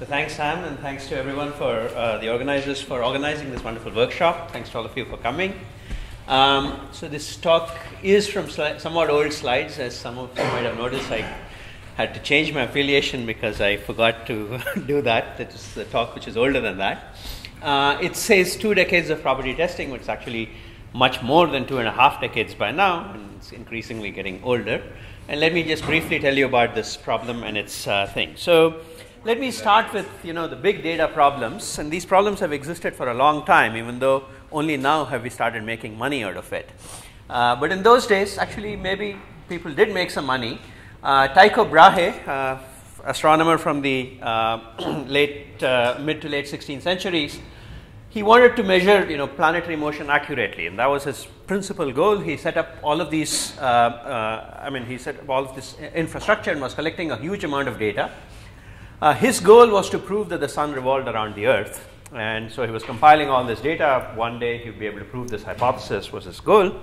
So thanks, Sam, and thanks to everyone for uh, the organizers for organizing this wonderful workshop. Thanks to all of you for coming. Um, so this talk is from somewhat old slides, as some of you might have noticed. I had to change my affiliation because I forgot to do that. That is the talk which is older than that. Uh, it says two decades of property testing, which is actually much more than two and a half decades by now, and it's increasingly getting older. And let me just briefly tell you about this problem and its uh, thing. So let me start with you know the big data problems, and these problems have existed for a long time, even though only now have we started making money out of it. Uh, but in those days, actually, maybe people did make some money. Uh, Tycho Brahe, uh, astronomer from the uh, late uh, mid to late 16th centuries, he wanted to measure you know planetary motion accurately, and that was his principal goal. He set up all of these. Uh, I mean, he set up all of this infrastructure and was collecting a huge amount of data. Uh, his goal was to prove that the sun revolved around the earth. And so he was compiling all this data. One day he'd be able to prove this hypothesis was his goal.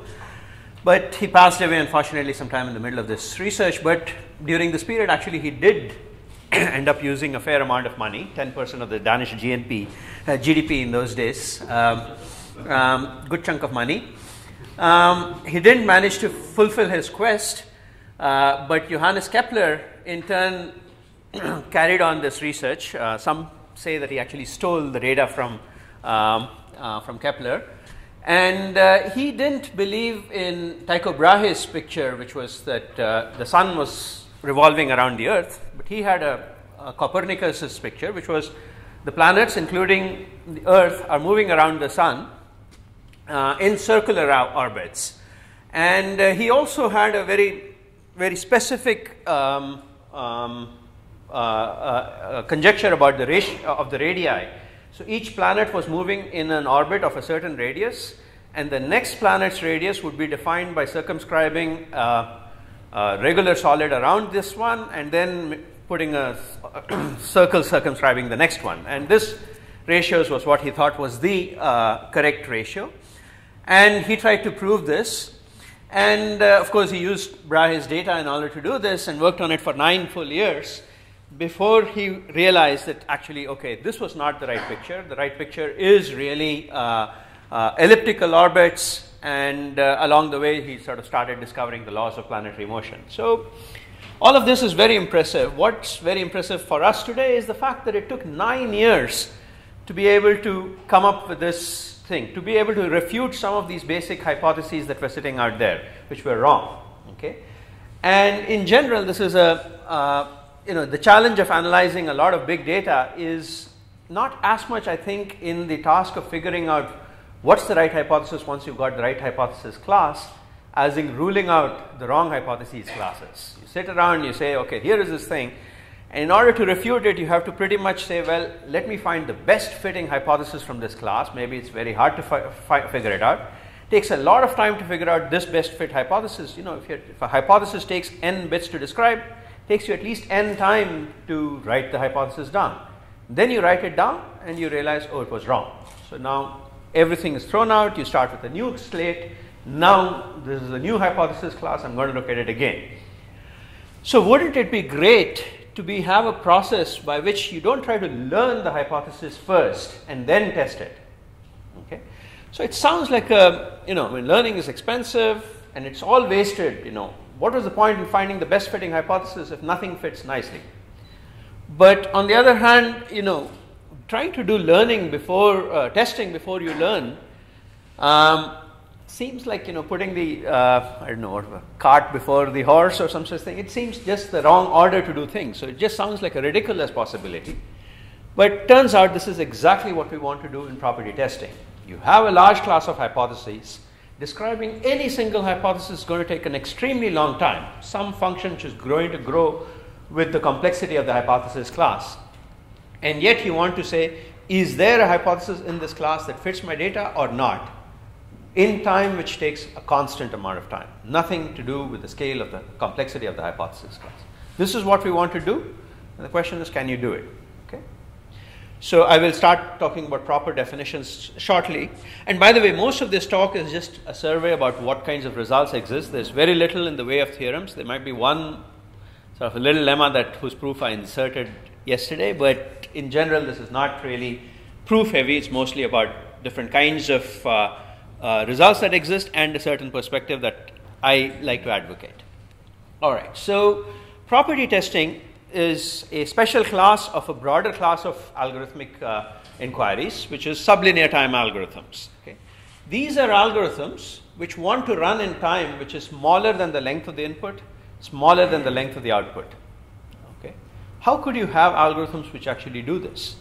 But he passed away, unfortunately, sometime in the middle of this research. But during this period, actually, he did end up using a fair amount of money 10% of the Danish GNP, uh, GDP in those days. Um, um, good chunk of money. Um, he didn't manage to fulfill his quest, uh, but Johannes Kepler, in turn, carried on this research. Uh, some say that he actually stole the data from, um, uh, from Kepler. And uh, he didn't believe in Tycho Brahe's picture, which was that uh, the sun was revolving around the earth, but he had a, a Copernicus's picture, which was the planets, including the earth, are moving around the sun uh, in circular orbits. And uh, he also had a very, very specific um, um, conjecture about the ratio of the radii. So each planet was moving in an orbit of a certain radius, and the next planet's radius would be defined by circumscribing uh, a regular solid around this one, and then putting a circle circumscribing the next one. And this ratios was what he thought was the uh, correct ratio, and he tried to prove this. And uh, of course, he used Brahe's data in order to do this, and worked on it for nine full years before he realized that actually, okay, this was not the right picture. The right picture is really uh, uh, elliptical orbits, and uh, along the way, he sort of started discovering the laws of planetary motion. So, all of this is very impressive. What's very impressive for us today is the fact that it took nine years to be able to come up with this thing, to be able to refute some of these basic hypotheses that were sitting out there, which were wrong. Okay, and in general, this is a uh, you know, the challenge of analyzing a lot of big data is not as much, I think, in the task of figuring out what's the right hypothesis once you've got the right hypothesis class, as in ruling out the wrong hypotheses classes. You sit around, you say, okay, here is this thing, and in order to refute it, you have to pretty much say, well, let me find the best fitting hypothesis from this class. Maybe it's very hard to fi- fi- figure it out. Takes a lot of time to figure out this best fit hypothesis. You know, if, if a hypothesis takes n bits to describe, takes you at least n time to write the hypothesis down. Then you write it down and you realize, oh, it was wrong. So now everything is thrown out, you start with a new slate. Now this is a new hypothesis class, I'm going to look at it again. So wouldn't it be great to be have a process by which you don't try to learn the hypothesis first and then test it? Okay? So it sounds like a, you know, when learning is expensive and it's all wasted, you know, what was the point in finding the best fitting hypothesis if nothing fits nicely? But on the other hand, you know, trying to do learning before uh, testing before you learn um, seems like you know putting the uh, I don't know cart before the horse or some such thing. It seems just the wrong order to do things. So it just sounds like a ridiculous possibility. But turns out this is exactly what we want to do in property testing. You have a large class of hypotheses describing any single hypothesis is going to take an extremely long time. Some function which is going to grow with the complexity of the hypothesis class. And yet you want to say, is there a hypothesis in this class that fits my data or not? In time, which takes a constant amount of time. Nothing to do with the scale of the complexity of the hypothesis class. This is what we want to do. And the question is, can you do it? So I will start talking about proper definitions shortly. And by the way, most of this talk is just a survey about what kinds of results exist. There's very little in the way of theorems. There might be one sort of a little lemma that whose proof I inserted yesterday, but in general, this is not really proof heavy. It's mostly about different kinds of uh, uh, results that exist and a certain perspective that I like to advocate. All right, so property testing is a special class of a broader class of algorithmic uh, inquiries, which is sublinear time algorithms. Okay? These are algorithms which want to run in time which is smaller than the length of the input, smaller than the length of the output. Okay? How could you have algorithms which actually do this?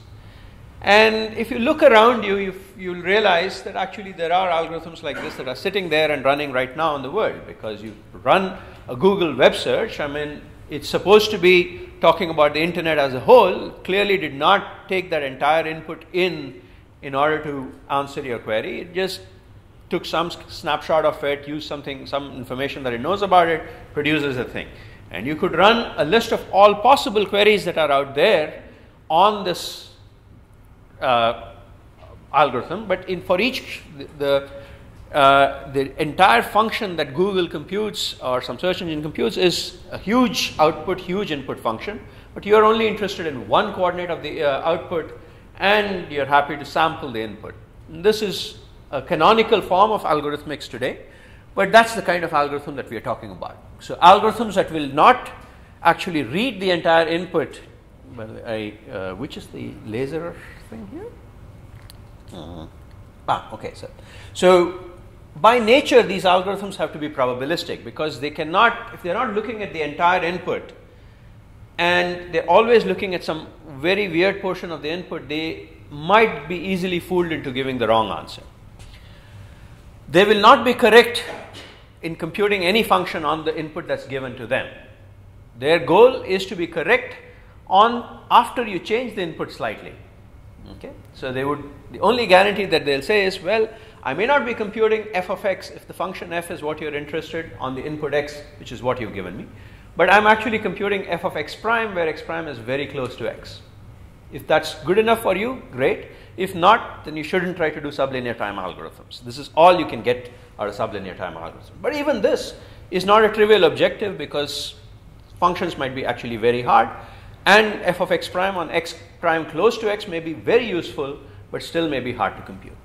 And if you look around you, you will realize that actually there are algorithms like this that are sitting there and running right now in the world because you run a Google web search. I mean, it's supposed to be talking about the internet as a whole, clearly did not take that entire input in in order to answer your query. It just took some snapshot of it, used something, some information that it knows about it, produces a thing. And you could run a list of all possible queries that are out there on this uh, algorithm, but in for each the uh, the entire function that Google computes or some search engine computes is a huge output, huge input function, but you are only interested in one coordinate of the uh, output and you're happy to sample the input. And this is a canonical form of algorithmics today, but that's the kind of algorithm that we are talking about. So, algorithms that will not actually read the entire input, well, I, uh, which is the laser thing here? Uh, ah, okay, so, so by nature these algorithms have to be probabilistic because they cannot, if they're not looking at the entire input and they're always looking at some very weird portion of the input, they might be easily fooled into giving the wrong answer. They will not be correct in computing any function on the input that's given to them. Their goal is to be correct on after you change the input slightly. Okay? So they would the only guarantee that they'll say is well I may not be computing f of x if the function f is what you're interested on the input x which is what you've given me but I'm actually computing f of x prime where x prime is very close to x. If that's good enough for you, great. If not, then you shouldn't try to do sublinear time algorithms. This is all you can get out of sublinear time algorithms. But even this is not a trivial objective because functions might be actually very hard and f of x prime on x prime close to x may be very useful but still may be hard to compute.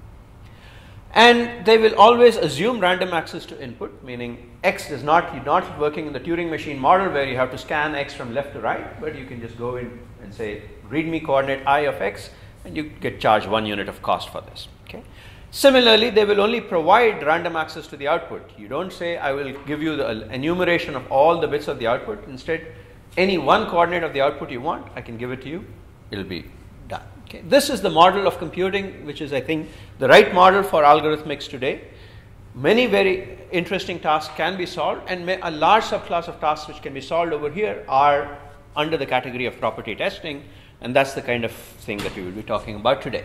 And they will always assume random access to input, meaning x is not, you're not working in the Turing machine model where you have to scan x from left to right, but you can just go in and say read me coordinate i of x and you get charged one unit of cost for this. Okay. Similarly, they will only provide random access to the output. You don't say I will give you the enumeration of all the bits of the output. Instead, any one coordinate of the output you want, I can give it to you. It'll be. Okay. This is the model of computing, which is, I think, the right model for algorithmics today. Many very interesting tasks can be solved, and a large subclass of tasks which can be solved over here are under the category of property testing, and that's the kind of thing that we will be talking about today.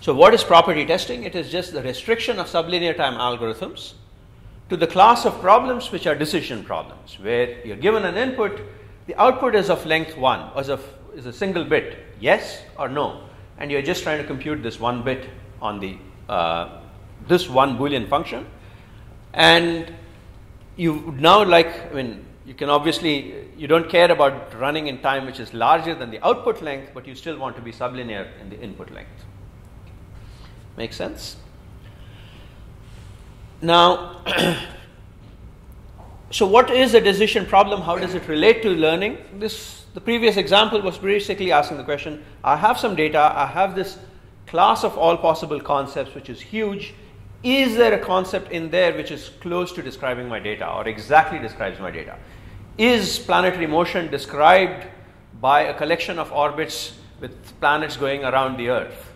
So, what is property testing? It is just the restriction of sublinear time algorithms to the class of problems which are decision problems, where you're given an input, the output is of length 1, is, of, is a single bit, yes or no, and you're just trying to compute this one bit on the uh, this one boolean function. And you now like I mean you can obviously you don't care about running in time which is larger than the output length but you still want to be sublinear in the input length. Make sense? Now so what is a decision problem? How does it relate to learning? This the previous example was basically asking the question I have some data, I have this class of all possible concepts which is huge. Is there a concept in there which is close to describing my data or exactly describes my data? Is planetary motion described by a collection of orbits with planets going around the Earth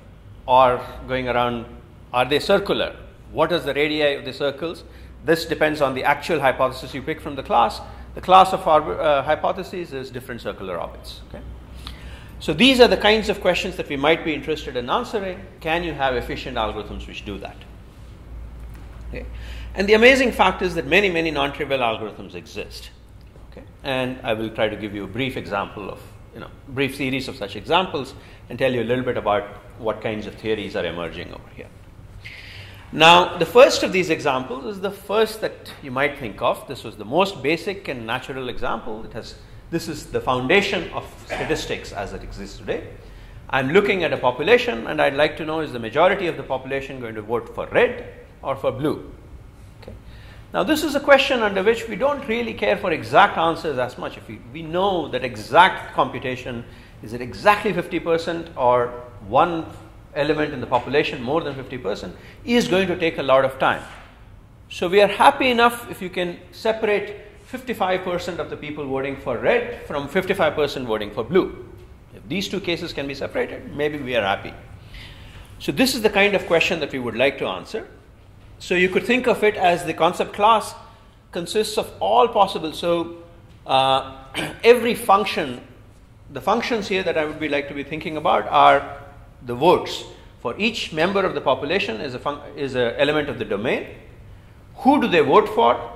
or going around, are they circular? What is the radii of the circles? This depends on the actual hypothesis you pick from the class the class of uh, hypotheses is different circular orbits. Okay? So these are the kinds of questions that we might be interested in answering. Can you have efficient algorithms which do that? Okay. And the amazing fact is that many, many non-trivial algorithms exist. Okay. And I will try to give you a brief example of, you know, brief series of such examples and tell you a little bit about what kinds of theories are emerging over here. Now, the first of these examples is the first that you might think of. This was the most basic and natural example. It has this is the foundation of statistics as it exists today. I'm looking at a population and I'd like to know is the majority of the population going to vote for red or for blue? Okay. Now, this is a question under which we don't really care for exact answers as much. If we, we know that exact computation is it exactly 50% or one element in the population more than 50% is going to take a lot of time. So, we are happy enough if you can separate 55% of the people voting for red from 55% voting for blue. If these two cases can be separated, maybe we are happy. So, this is the kind of question that we would like to answer. So, you could think of it as the concept class consists of all possible. So, uh, every function, the functions here that I would be like to be thinking about are the votes. For each member of the population is a is an element of the domain. Who do they vote for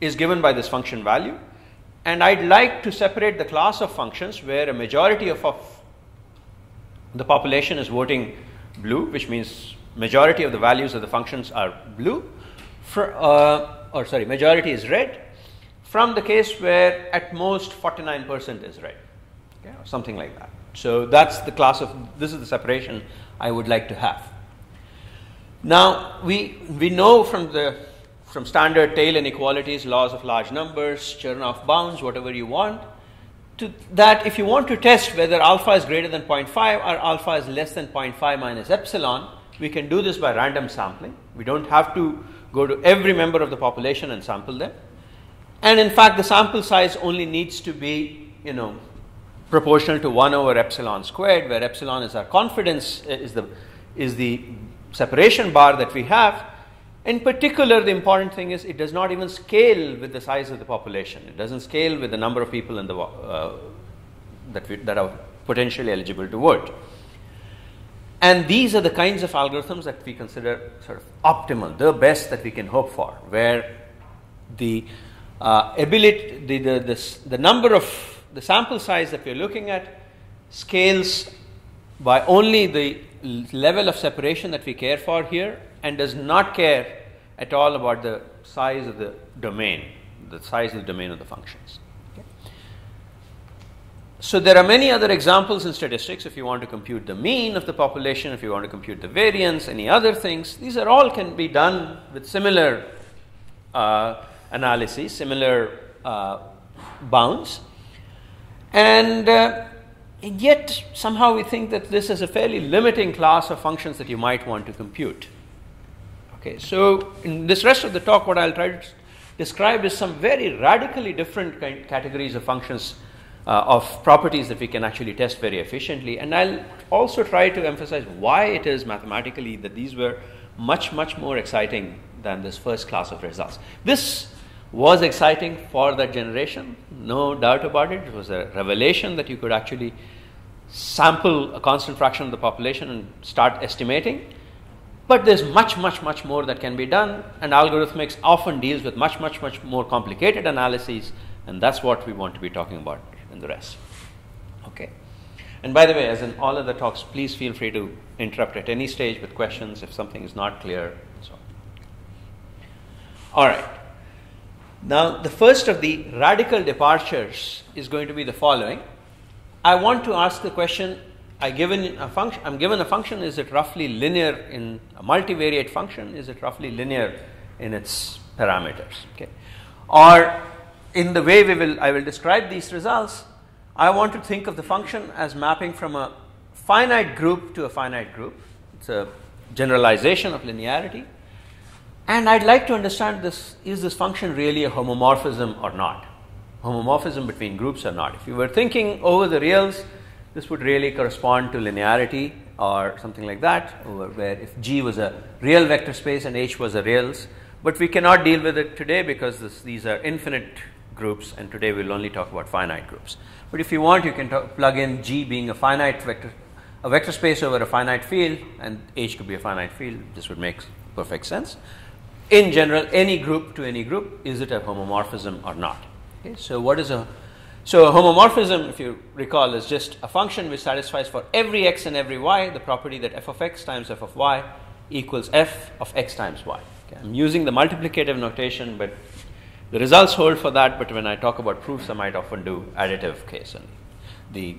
is given by this function value. And I'd like to separate the class of functions where a majority of, of the population is voting blue, which means majority of the values of the functions are blue, for, uh, or sorry, majority is red, from the case where at most 49% is red, okay, or something like that. So that's the class of, this is the separation I would like to have. Now, we, we know from the from standard Tail inequalities, laws of large numbers, Chernoff bounds, whatever you want, to that if you want to test whether alpha is greater than 0.5 or alpha is less than 0.5 minus epsilon, we can do this by random sampling. We don't have to go to every member of the population and sample them. And in fact, the sample size only needs to be, you know, proportional to 1 over epsilon squared, where epsilon is our confidence, is the, is the separation bar that we have in particular, the important thing is it does not even scale with the size of the population. It doesn't scale with the number of people in the, uh, that, we, that are potentially eligible to vote. And these are the kinds of algorithms that we consider sort of optimal, the best that we can hope for, where the uh, ability, the, the, the, the number of the sample size that we're looking at scales by only the level of separation that we care for here and does not care at all about the size of the domain, the size of the domain of the functions. So there are many other examples in statistics. If you want to compute the mean of the population, if you want to compute the variance, any other things, these are all can be done with similar uh, analyses, similar uh, bounds, and uh, yet somehow we think that this is a fairly limiting class of functions that you might want to compute. Okay, so in this rest of the talk, what I'll try to describe is some very radically different categories of functions uh, of properties that we can actually test very efficiently. And I'll also try to emphasize why it is mathematically that these were much, much more exciting than this first class of results. This was exciting for that generation, no doubt about it. It was a revelation that you could actually sample a constant fraction of the population and start estimating. But there's much, much, much more that can be done, and algorithmics often deals with much, much, much more complicated analyses, and that's what we want to be talking about in the rest. Okay. And by the way, as in all other talks, please feel free to interrupt at any stage with questions if something is not clear. So, all right. Now, the first of the radical departures is going to be the following. I want to ask the question I given a function, I'm given a function, is it roughly linear in a multivariate function? Is it roughly linear in its parameters? Okay. Or in the way we will, I will describe these results, I want to think of the function as mapping from a finite group to a finite group. It's a generalization of linearity. And I'd like to understand this is this function really a homomorphism or not? Homomorphism between groups or not? If you were thinking over the reals, this would really correspond to linearity or something like that, where if G was a real vector space and H was a reals, but we cannot deal with it today because this, these are infinite groups, and today we'll only talk about finite groups. But if you want, you can talk, plug in G being a finite vector, a vector space over a finite field, and H could be a finite field. This would make perfect sense. In general, any group to any group, is it a homomorphism or not? Okay, so what is a so a homomorphism, if you recall, is just a function which satisfies for every x and every y the property that f of x times f of y equals f of x times y. Okay, I'm using the multiplicative notation, but The results hold for that, but when I talk about proofs, I might often do additive case only, the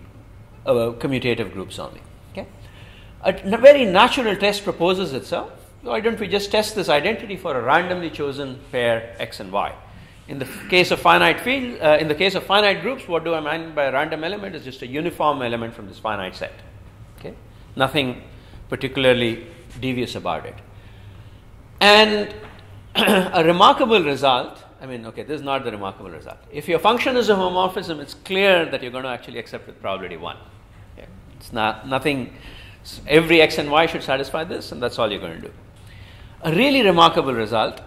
uh, commutative groups only. Okay? A, a very natural test proposes itself. Why don't we just test this identity for a randomly chosen pair x and y? In the case of finite field, uh, in the case of finite groups, what do I mean by a random element? Is just a uniform element from this finite set. Okay, nothing particularly devious about it. And a remarkable result. I mean, okay, this is not the remarkable result. If your function is a homomorphism, it's clear that you're going to actually accept with probability one. Okay? It's not nothing. Every x and y should satisfy this, and that's all you're going to do. A really remarkable result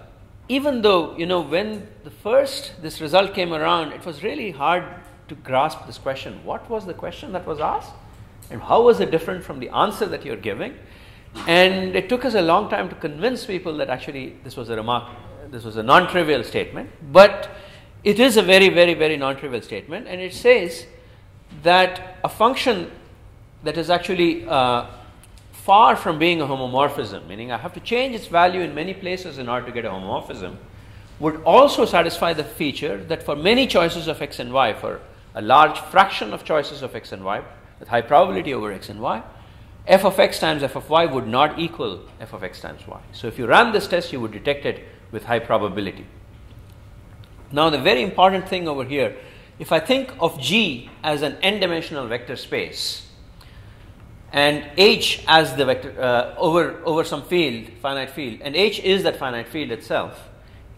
even though, you know, when the first this result came around, it was really hard to grasp this question. What was the question that was asked? And how was it different from the answer that you're giving? And it took us a long time to convince people that actually this was a remark, this was a non-trivial statement. But it is a very, very, very non-trivial statement, and it says that a function that is actually uh, far from being a homomorphism, meaning I have to change its value in many places in order to get a homomorphism, would also satisfy the feature that for many choices of x and y, for a large fraction of choices of x and y, with high probability over x and y, f of x times f of y would not equal f of x times y. So if you ran this test, you would detect it with high probability. Now, the very important thing over here, if I think of G as an n dimensional vector space, and h as the vector uh, over over some field finite field. And h is that finite field itself.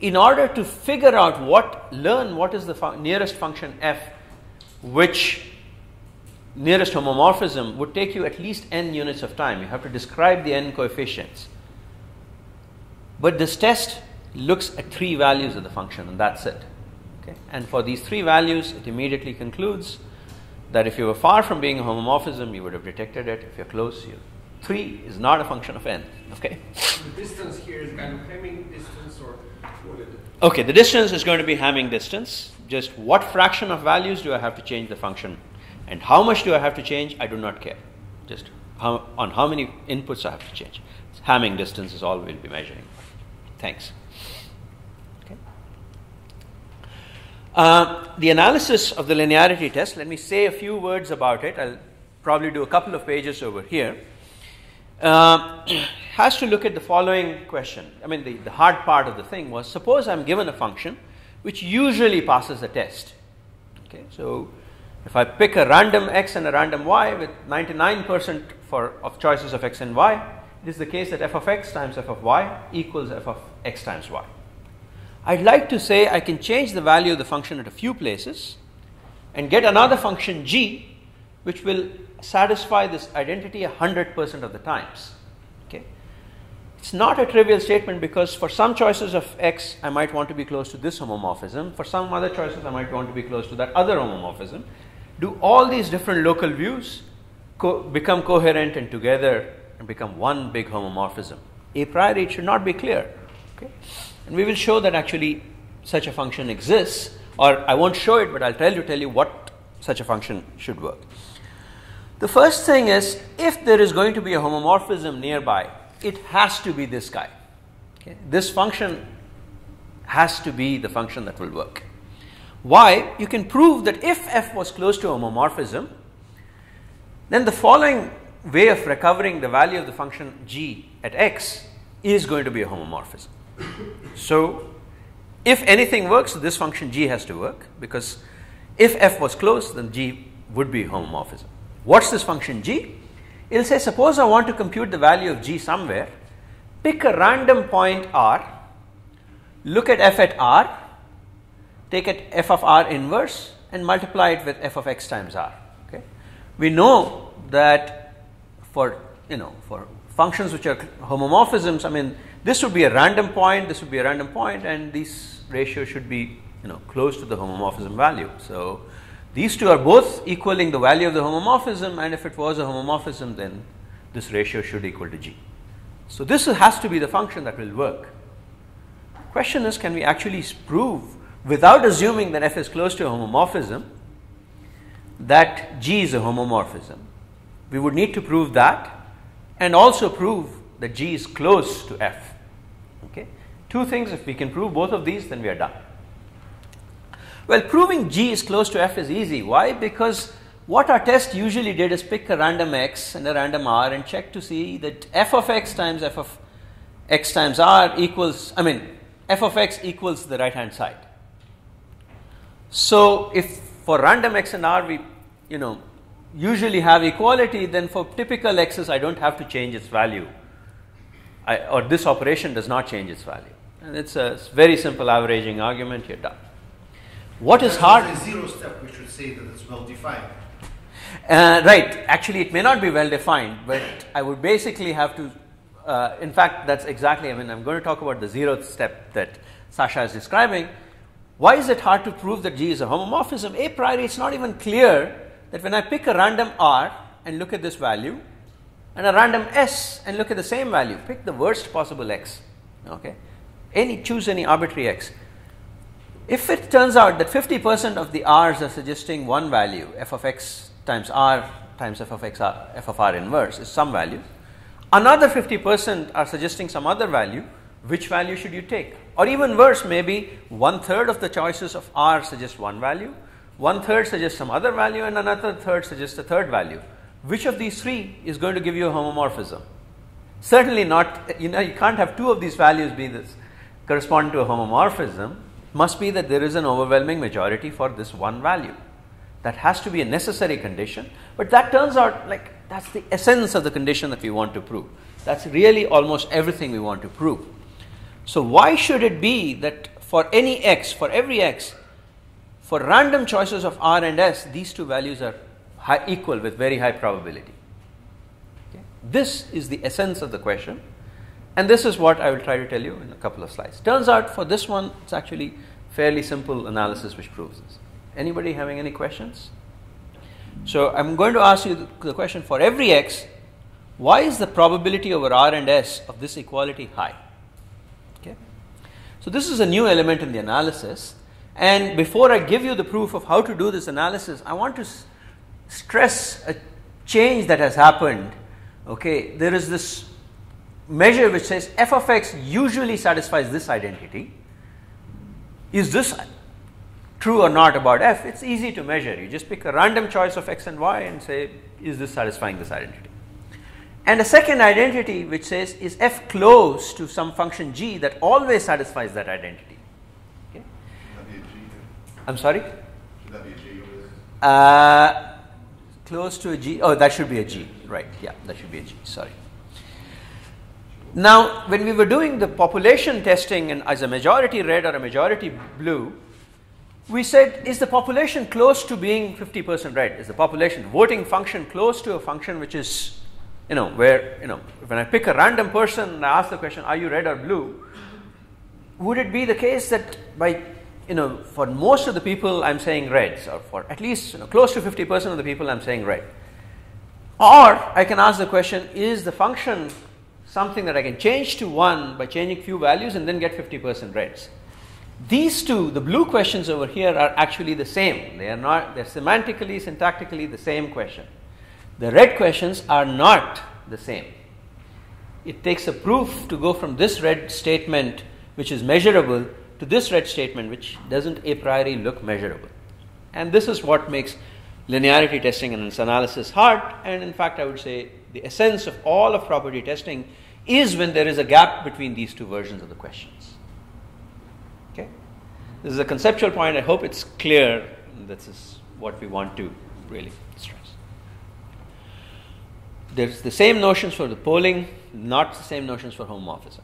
In order to figure out what learn what is the fu- nearest function f which nearest homomorphism would take you at least n units of time. You have to describe the n coefficients. But this test looks at three values of the function and that's it. Okay? And for these three values it immediately concludes that if you were far from being a homomorphism, you would have detected it. If you're close, you. 3 is not a function of n. Okay? The distance here is kind of Hamming distance or what is it? Okay, the distance is going to be Hamming distance. Just what fraction of values do I have to change the function? And how much do I have to change? I do not care. Just how, on how many inputs I have to change. Hamming distance is all we'll be measuring. Thanks. Uh, the analysis of the linearity test, let me say a few words about it. I'll probably do a couple of pages over here. Uh, has to look at the following question. I mean, the, the hard part of the thing was suppose I'm given a function which usually passes the test. Okay, so if I pick a random x and a random y with 99% for, of choices of x and y, it is the case that f of x times f of y equals f of x times y. I'd like to say I can change the value of the function at a few places and get another function g which will satisfy this identity 100% of the times. Okay? It's not a trivial statement because for some choices of x I might want to be close to this homomorphism, for some other choices I might want to be close to that other homomorphism. Do all these different local views co- become coherent and together and become one big homomorphism? A priori it should not be clear. Okay? And we will show that actually such a function exists, or I won't show it, but I'll tell you, tell you what such a function should work. The first thing is if there is going to be a homomorphism nearby, it has to be this guy. Okay? This function has to be the function that will work. Why? You can prove that if f was close to a homomorphism, then the following way of recovering the value of the function g at x is going to be a homomorphism. So, if anything works, this function g has to work because if f was closed, then g would be homomorphism. What's this function g? It'll say, suppose I want to compute the value of g somewhere, pick a random point r, look at f at r, take it f of r inverse, and multiply it with f of x times r. Okay? We know that for you know for functions which are homomorphisms, I mean this would be a random point, this would be a random point, and these ratios should be you know close to the homomorphism value. So these two are both equaling the value of the homomorphism, and if it was a homomorphism, then this ratio should equal to g. So this has to be the function that will work. Question is, can we actually prove without assuming that f is close to a homomorphism that g is a homomorphism? We would need to prove that and also prove that g is close to f. Two things, if we can prove both of these, then we are done. Well, proving G is close to F is easy. Why? Because what our test usually did is pick a random x and a random r and check to see that f of x times f of x times r equals, I mean, f of x equals the right hand side. So, if for random x and r we, you know, usually have equality, then for typical x's I don't have to change its value, I, or this operation does not change its value. And it's a very simple averaging argument, you're done. What is hard? The zero step, we should say that it's well defined. Uh, right, actually, it may not be well defined, but I would basically have to. Uh, in fact, that's exactly, I mean, I'm going to talk about the zeroth step that Sasha is describing. Why is it hard to prove that G is a homomorphism? A priori, it's not even clear that when I pick a random R and look at this value, and a random S and look at the same value, pick the worst possible X. Okay? Any, choose any arbitrary X. If it turns out that 50% of the R's are suggesting one value, f of x times R times f of x R, f of R inverse is some value, another 50% are suggesting some other value, which value should you take? Or even worse, maybe one third of the choices of R suggest one value, one third suggests some other value, and another third suggests a third value. Which of these three is going to give you a homomorphism? Certainly not, you know, you can't have two of these values be this corresponding to a homomorphism. Must be that there is an overwhelming majority for this one value. That has to be a necessary condition, but that turns out like that's the essence of the condition that we want to prove. That's really almost everything we want to prove. So, why should it be that for any x, for every x, for random choices of r and s, these two values are high, equal with very high probability? Okay. This is the essence of the question, and this is what I will try to tell you in a couple of slides. Turns out for this one, it's actually fairly simple analysis which proves this. Anybody having any questions? So I'm going to ask you the, question for every x, why is the probability over r and s of this equality high? Okay. So this is a new element in the analysis. And before I give you the proof of how to do this analysis, I want to stress a change that has happened. Okay, there is this measure which says f of x usually satisfies this identity. Is this true or not about f? It's easy to measure. You just pick a random choice of x and y and say, is this satisfying this identity? And a second identity which says, is f close to some function g that always satisfies that identity? Okay. Should that be a G? I'm sorry? Should that be a G over this? Uh, close to a G. Oh, that should be a G. Right. Yeah, that should be a G. Sorry. Now, when we were doing the population testing and as a majority red or a majority blue, we said, is the population close to being 50% red? Is the population voting function close to a function which is, you know, where, you know, when I pick a random person and I ask the question, are you red or blue? Would it be the case that by, you know, for most of the people I'm saying reds, or for at least you know, close to 50% of the people I'm saying red? Or I can ask the question, is the function something that I can change to 1 by changing few values and then get 50% reds? These two, the blue questions over here, are actually the same. They are not, they're semantically, syntactically the same question. The red questions are not the same. It takes a proof to go from this red statement, which is measurable, to this red statement, which doesn't a priori look measurable. And this is what makes linearity testing and its analysis hard. And in fact, I would say the essence of all of property testing is when there is a gap between these two versions of the questions. Okay? This is a conceptual point. I hope it's clear. This is what we want to really stress. There's the same notions for the polling, not the same notions for home homomorphism.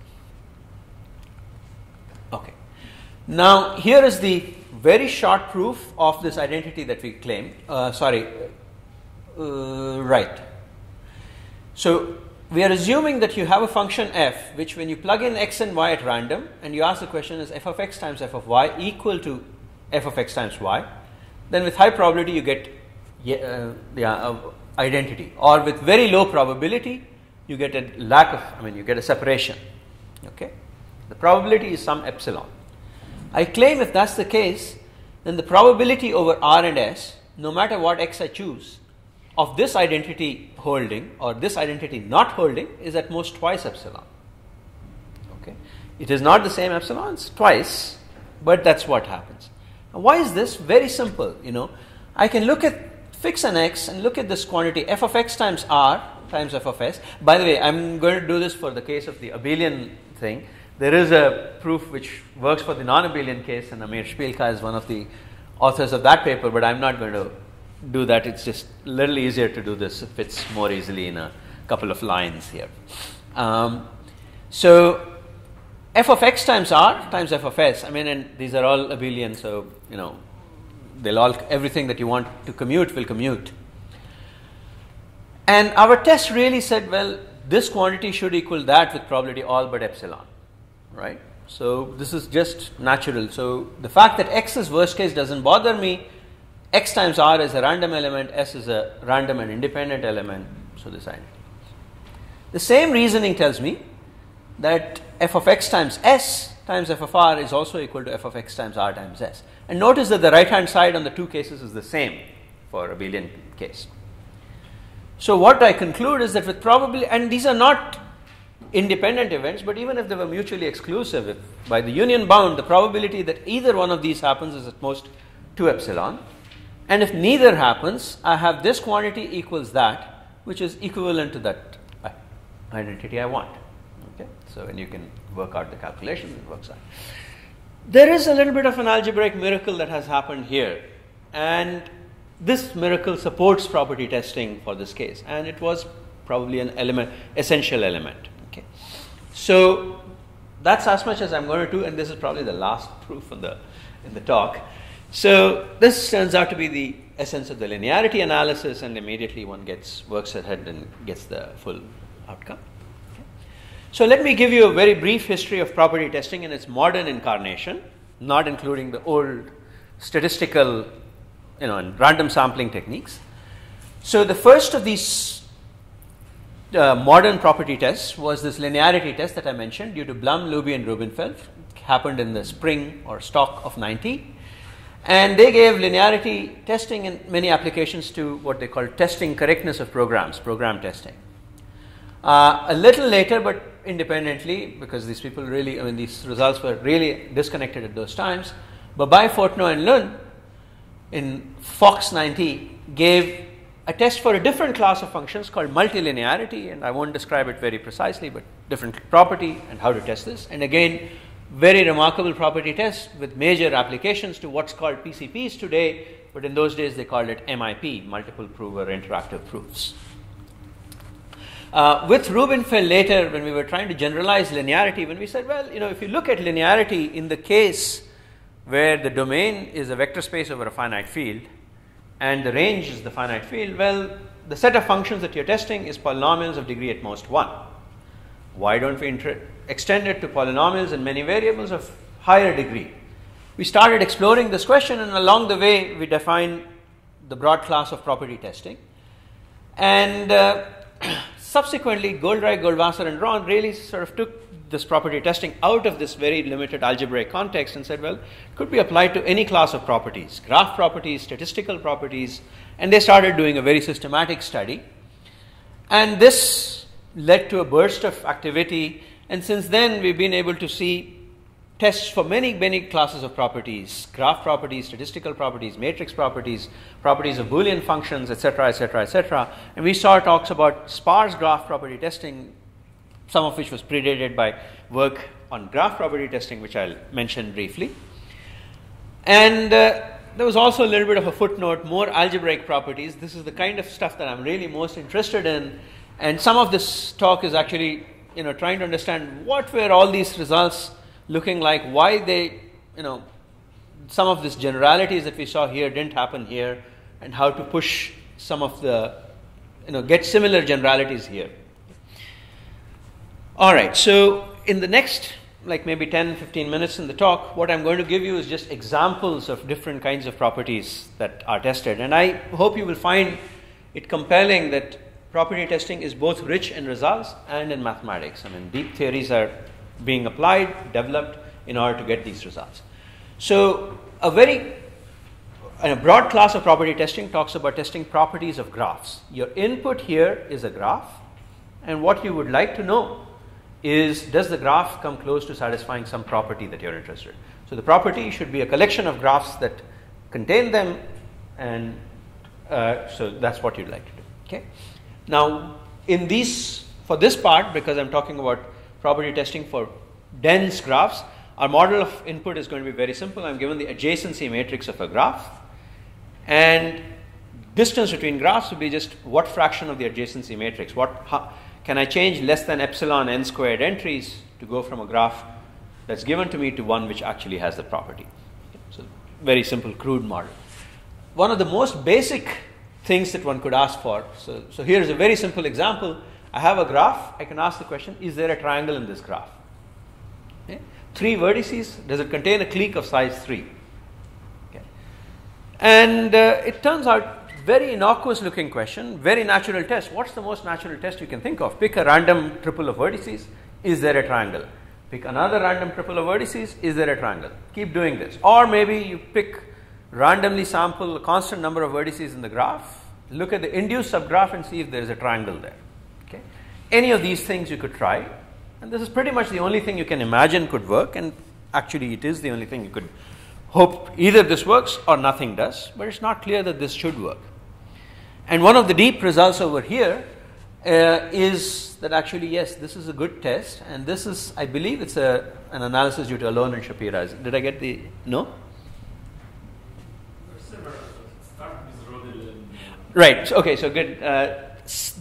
Okay. Now, here is the very short proof of this identity that we claim. Uh, sorry, uh, right. So, we are assuming that you have a function f, which when you plug in x and y at random, and you ask the question is f of x times f of y equal to f of x times y, then with high probability you get uh, yeah, uh, identity, or with very low probability you get a lack of, I mean, you get a separation. Okay, the probability is some epsilon. I claim if that's the case, then the probability over r and s, no matter what x I choose, of this identity holding or this identity not holding is at most twice epsilon. Okay, it is not the same epsilon; it's twice, but that's what happens. Why is this? Very simple, you know. I can look at fix an x and look at this quantity f of x times r times f of s. By the way, I'm going to do this for the case of the abelian thing. There is a proof which works for the non-abelian case, and Amir Shpilka is one of the authors of that paper, but I'm not going to do that. It's just a little easier to do this. It fits more easily in a couple of lines here. Um, so f of x times r times f of s. I mean, and these are all abelian, so you know they'll all everything that you want to commute will commute. And our test really said, well, this quantity should equal that with probability all but epsilon, right? So this is just natural. So the fact that x is worst case doesn't bother me. X times r is a random element, s is a random and independent element. So this identity. The same reasoning tells me that f of x times s times f of r is also equal to f of x times r times s. And notice that the right hand side on the two cases is the same for abelian case. So what I conclude is that with probably, and these are not independent events, but even if they were mutually exclusive, if by the union bound, the probability that either one of these happens is at most 2 epsilon. And if neither happens, I have this quantity equals that, which is equivalent to that identity I want. Okay, so when you can work out the calculations, it works out. There is a little bit of an algebraic miracle that has happened here, and this miracle supports property testing for this case, and it was probably an element, essential element. Okay, so that's as much as I'm going to do, and this is probably the last proof in the in the talk. So this turns out to be the essence of the linearity analysis, and immediately one gets works ahead and gets the full outcome. So let me give you a very brief history of property testing in its modern incarnation, not including the old statistical you know, and random sampling techniques. So the first of these uh, modern property tests was this linearity test that I mentioned due to Blum, Luby, and Rubinfeld. It happened in the spring or STOC of 90. And they gave linearity testing in many applications to what they call testing correctness of programs, program testing. Uh, a little later, but independently, because these people really, I mean, these results were really disconnected at those times. But by Fortnow, and Lund in FOCS 90 gave a test for a different class of functions called multilinearity, and I won't describe it very precisely, but different property and how to test this. And again, very remarkable property test with major applications to what's called PCPs today, but in those days they called it MIP, multiple proof or interactive proofs. Uh, with Rubinfeld later, when we were trying to generalize linearity, when we said, well, you know, if you look at linearity in the case where the domain is a vector space over a finite field and the range is the finite field, well, the set of functions that you're testing is polynomials of degree at most 1. Why don't we extend it to polynomials and many variables of higher degree? We started exploring this question, and along the way, we defined the broad class of property testing. And uh, subsequently, Goldreich, Goldwasser, and Ron really sort of took this property testing out of this very limited algebraic context and said, well, it could be applied to any class of properties, graph properties, statistical properties, and they started doing a very systematic study. And this led to a burst of activity, and since then we've been able to see tests for many, many classes of properties graph properties, statistical properties, matrix properties, properties of Boolean functions, etc., etc., etc. And we saw talks about sparse graph property testing some of which was predated by work on graph property testing, which I'll mention briefly. And uh, there was also a little bit of a footnote, more algebraic properties. This is the kind of stuff that I'm really most interested in. And some of this talk is actually, you know, trying to understand what were all these results looking like, why they, you know, some of these generalities that we saw here didn't happen here, and how to push some of the, you know, get similar generalities here. All right, so in the next like maybe 10 15 minutes in the talk what i'm going to give you is just examples of different kinds of properties that are tested and i hope you will find it compelling that property testing is both rich in results and in mathematics i mean deep theories are being applied developed in order to get these results so a very a broad class of property testing talks about testing properties of graphs your input here is a graph and what you would like to know is does the graph come close to satisfying some property that you're interested in? So the property should be a collection of graphs that contain them, and uh, so that's what you'd like to do. Okay. Now, in these for this part, because I'm talking about property testing for dense graphs, our model of input is going to be very simple. I'm given the adjacency matrix of a graph, and distance between graphs would be just what fraction of the adjacency matrix. What how, can I change less than epsilon n squared entries to go from a graph that's given to me to one which actually has the property. So, very simple, crude model. One of the most basic things that one could ask for. So, so here's a very simple example. I have a graph. I can ask the question: Is there a triangle in this graph? Okay. Three vertices. Does it contain a clique of size three? Okay. And uh, it turns out very innocuous looking question, very natural test. What's the most natural test you can think of? Pick a random triple of vertices. Is there a triangle? Pick another random triple of vertices. Is there a triangle? Keep doing this. Or maybe you pick randomly sample a constant number of vertices in the graph. Look at the induced subgraph and see if there is a triangle there. Okay. Any of these things you could try. And this is pretty much the only thing you can imagine could work. And actually, it is the only thing you could hope either this works or nothing does. But it's not clear that this should work. And one of the deep results over here uh, is that actually, yes, this is a good test, and this is, I believe, it's a, an analysis due to Alon and Shapira. Did I get the no? Right. Okay. So good. Uh,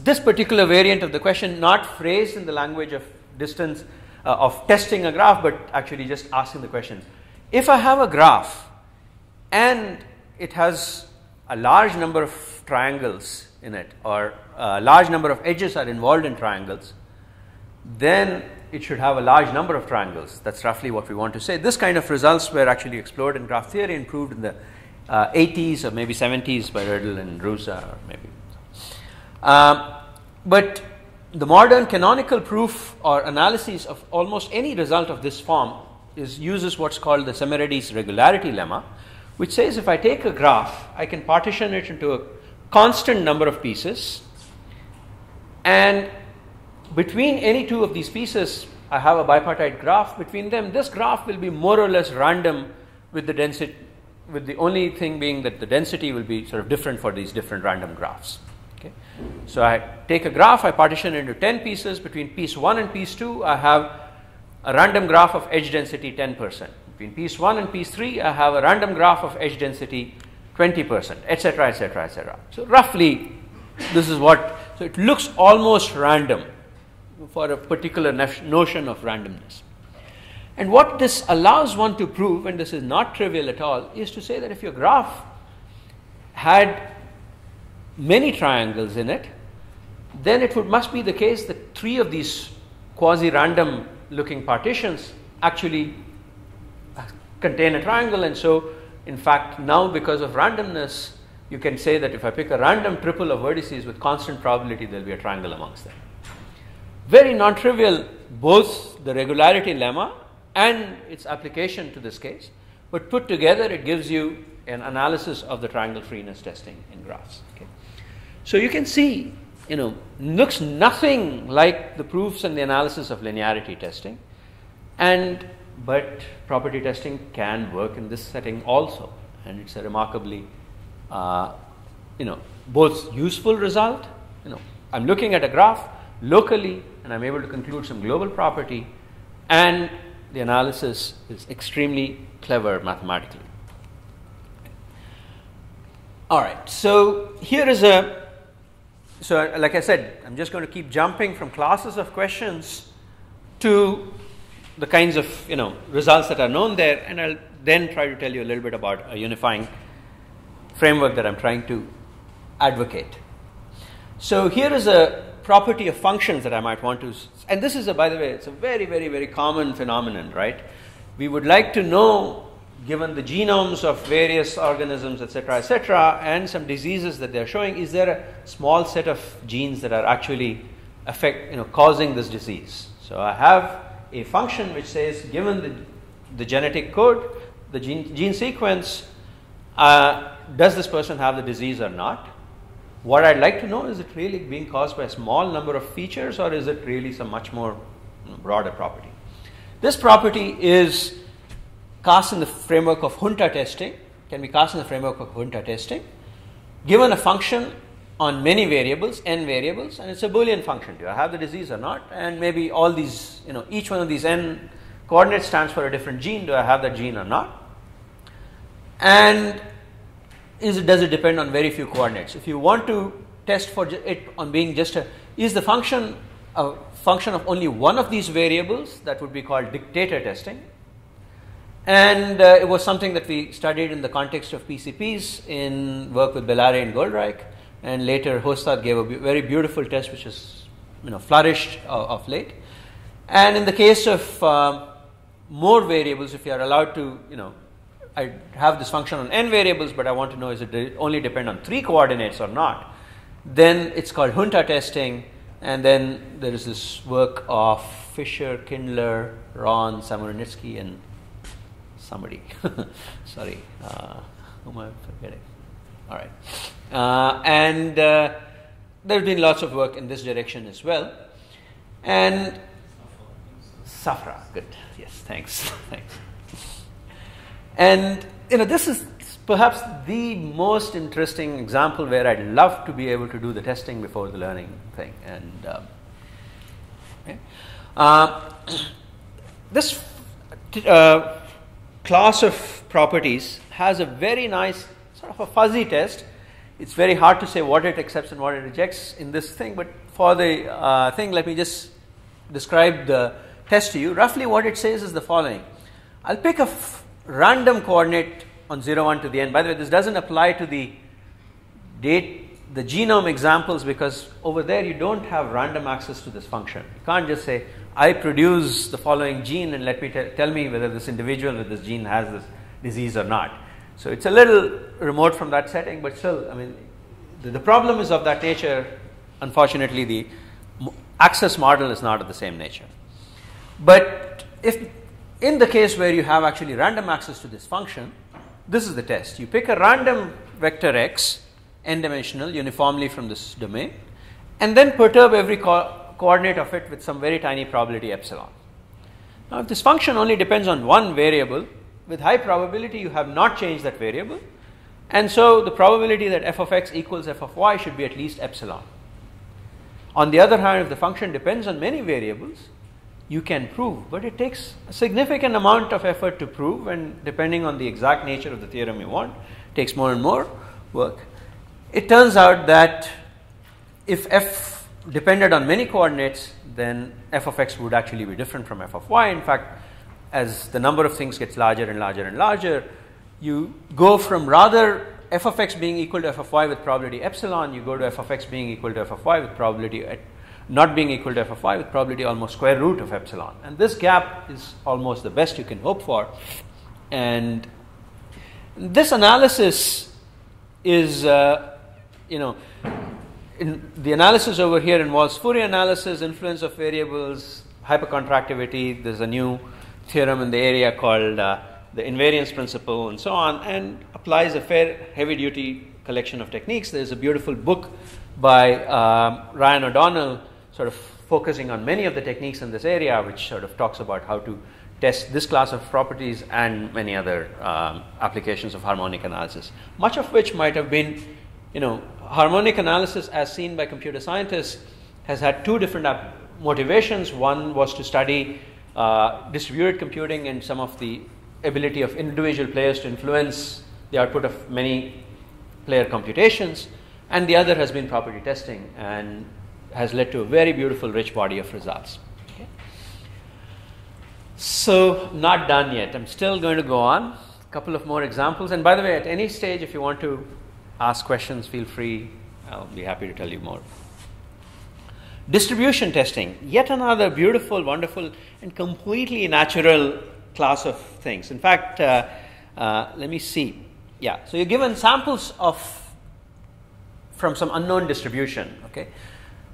this particular variant of the question, not phrased in the language of distance uh, of testing a graph, but actually just asking the question: If I have a graph and it has a large number of triangles in it, or a large number of edges are involved in triangles, then it should have a large number of triangles. That's roughly what we want to say. This kind of results were actually explored in graph theory and proved in the uh, 80s or maybe 70s by Erdl and Ruzsa, or maybe. Um, but the modern canonical proof or analysis of almost any result of this form is uses what's called the Szemerédi regularity lemma, which says if I take a graph, I can partition it into a constant number of pieces, and between any two of these pieces, I have a bipartite graph. Between them, this graph will be more or less random with the density, with the only thing being that the density will be sort of different for these different random graphs. Okay. So I take a graph, I partition it into 10 pieces. Between piece 1 and piece 2, I have a random graph of edge density 10%. Between piece 1 and piece 3, I have a random graph of edge density 20%, etc., etc., etc. So roughly, this is what, so it looks almost random for a particular notion of randomness. And what this allows one to prove, and this is not trivial at all, is to say that if your graph had many triangles in it, then it would, must be the case that three of these quasi random looking partitions actually uh, contain a triangle, and so in fact, now because of randomness, you can say that if I pick a random triple of vertices with constant probability, there will be a triangle amongst them. Very non trivial, both the regularity lemma and its application to this case, but put together, it gives you an analysis of the triangle freeness testing in graphs. Okay. So you can see, you know, looks nothing like the proofs and the analysis of linearity testing, and but property testing can work in this setting also, and it's a remarkably, uh, you know, both useful result. You know, I'm looking at a graph locally, and I'm able to conclude some global property, and the analysis is extremely clever mathematically. All right, so here is a so like I said, I'm just going to keep jumping from classes of questions to the kinds of you know results that are known there, and I'll then try to tell you a little bit about a unifying framework that I'm trying to advocate. So here is a property of functions that I might want to, and this is a by the way, it's a very very very common phenomenon, right? We would like to know, given the genomes of various organisms, etc., etc., and some diseases that they're showing, is there a small set of genes that are actually affect, you know, causing this disease? So I have a function which says given the, the genetic code, the gene, gene sequence, uh, does this person have the disease or not? What I'd like to know is it really being caused by a small number of features or is it really some much more broader property? This property is cast in the framework of junta testing, can be cast in the framework of junta testing, given a function on many variables, n variables, and it's a Boolean function. Do I have the disease or not? And maybe all these, you know, each one of these n coordinates stands for a different gene. Do I have that gene or not? And is does it depend on very few coordinates? If you want to test for it on being just a, is the function a function of only one of these variables? That would be called dictator testing. And uh, it was something that we studied in the context of PCPs in work with Bellare and Goldreich. And later, Håstad gave a very beautiful test, which has you know, flourished uh, of late. And in the case of uh, more variables, if you are allowed to, you know, I have this function on n variables, but I want to know is it only depend on three coordinates or not, then it's called junta testing. And then there is this work of Fischer, Kindler, Ron, Samorodnitsky, and somebody. Sorry, uh, who am I forgetting? All right. Uh, and uh, there's been lots of work in this direction as well. And Safra, good. Yes, thanks. thanks. And you know, this is perhaps the most interesting example where I'd love to be able to do the testing before the learning thing. And um, okay. uh, this uh, class of properties has a very nice sort of a fuzzy test. It's very hard to say what it accepts and what it rejects in this thing, but for the uh, thing, let me just describe the test to you. Roughly, what it says is the following I'll pick a f- random coordinate on 0, 1 to the n. By the way, this doesn't apply to the date, the genome examples because over there you don't have random access to this function. You can't just say, I produce the following gene and let me tell me whether this individual with this gene has this disease or not. So it's a little remote from that setting, but still, I mean, the, the problem is of that nature. Unfortunately, the access model is not of the same nature. But if in the case where you have actually random access to this function, this is the test. You pick a random vector x, n dimensional, uniformly from this domain, and then perturb every co- coordinate of it with some very tiny probability epsilon. Now, if this function only depends on one variable, with high probability you have not changed that variable, and so the probability that f of x equals f of y should be at least epsilon. On the other hand, if the function depends on many variables, you can prove, but it takes a significant amount of effort to prove, and depending on the exact nature of the theorem you want, takes more and more work. It turns out that if f depended on many coordinates, then f of x would actually be different from f of y. In fact, as the number of things gets larger and larger and larger, you go from rather f of x being equal to f of y with probability epsilon, you go to f of x being equal to f of y with probability at not being equal to f of y with probability almost square root of epsilon. And this gap is almost the best you can hope for. And this analysis is, uh, you know, the analysis over here involves Fourier analysis, influence of variables, hypercontractivity. There's a new theorem in the area called uh, the invariance principle, and so on, and applies a fair heavy duty collection of techniques. There's a beautiful book by um, Ryan O'Donnell sort of focusing on many of the techniques in this area, which sort of talks about how to test this class of properties and many other um, applications of harmonic analysis. Much of which might have been, you know, harmonic analysis as seen by computer scientists has had two different motivations. One was to study uh, distributed computing and some of the ability of individual players to influence the output of many player computations, and the other has been property testing. And has led to a very beautiful, rich body of results. So, not done yet. I'm still going to go on. A couple of more examples. And by the way, at any stage, if you want to ask questions, feel free. I'll be happy to tell you more. Distribution testing, yet another beautiful, wonderful, and completely natural class of things. In fact, uh, uh, let me see. Yeah, so you're given samples of from some unknown distribution. Okay,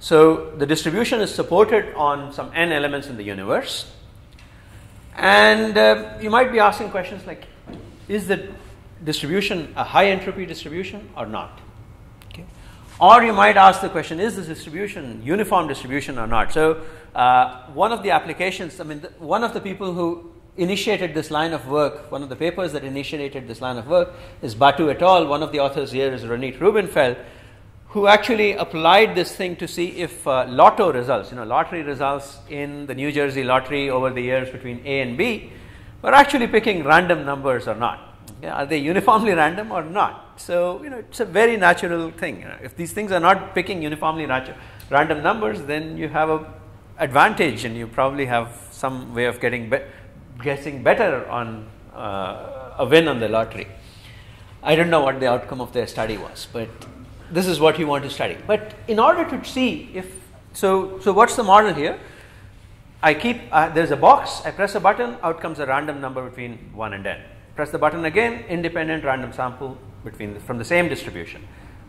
so the distribution is supported on some n elements in the universe. And uh, you might be asking questions like is the distribution a high entropy distribution or not? Okay. Or you might ask the question is this distribution uniform distribution or not? So uh, one of the applications, I mean, the, one of the people who initiated this line of work, one of the papers that initiated this line of work is Batu et al. One of the authors here is Ronitt Rubinfeld, who actually applied this thing to see if uh, lotto results, you know, lottery results in the New Jersey lottery over the years between A and B were actually picking random numbers or not. Okay, Are they uniformly random or not? So, you know, it's a very natural thing. You know, if these things are not picking uniformly random numbers, then you have a advantage and you probably have some way of getting be- guessing better on uh, a win on the lottery. I don't know what the outcome of their study was, but this is what you want to study. But in order to see if so, so what's the model here? I keep uh, there's a box. I press a button. Out comes a random number between one and n. Press the button again. Independent random sample between the, from the same distribution.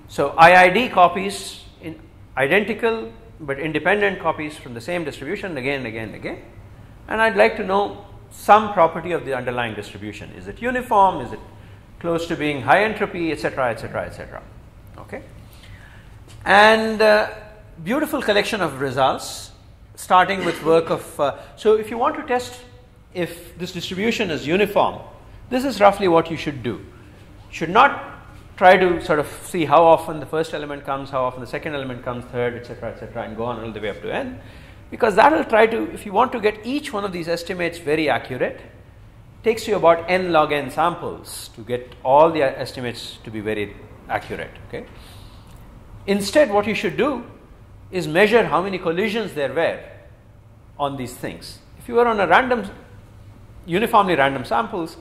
So IID copies in identical but independent copies from the same distribution again and again and again. And I'd like to know some property of the underlying distribution. Is it uniform? Is it close to being high entropy, etc., etc., etc. Okay, and uh, beautiful collection of results, starting with work of. Uh, so, if you want to test if this distribution is uniform, this is roughly what you should do. Should not try to sort of see how often the first element comes, how often the second element comes, third, etc., etc., and go on all the way up to n, because that will try to. If you want to get each one of these estimates very accurate, takes you about n log n samples to get all the estimates to be very accurate. Okay. Instead, what you should do is measure how many collisions there were on these things. If you were on a random, uniformly random samples,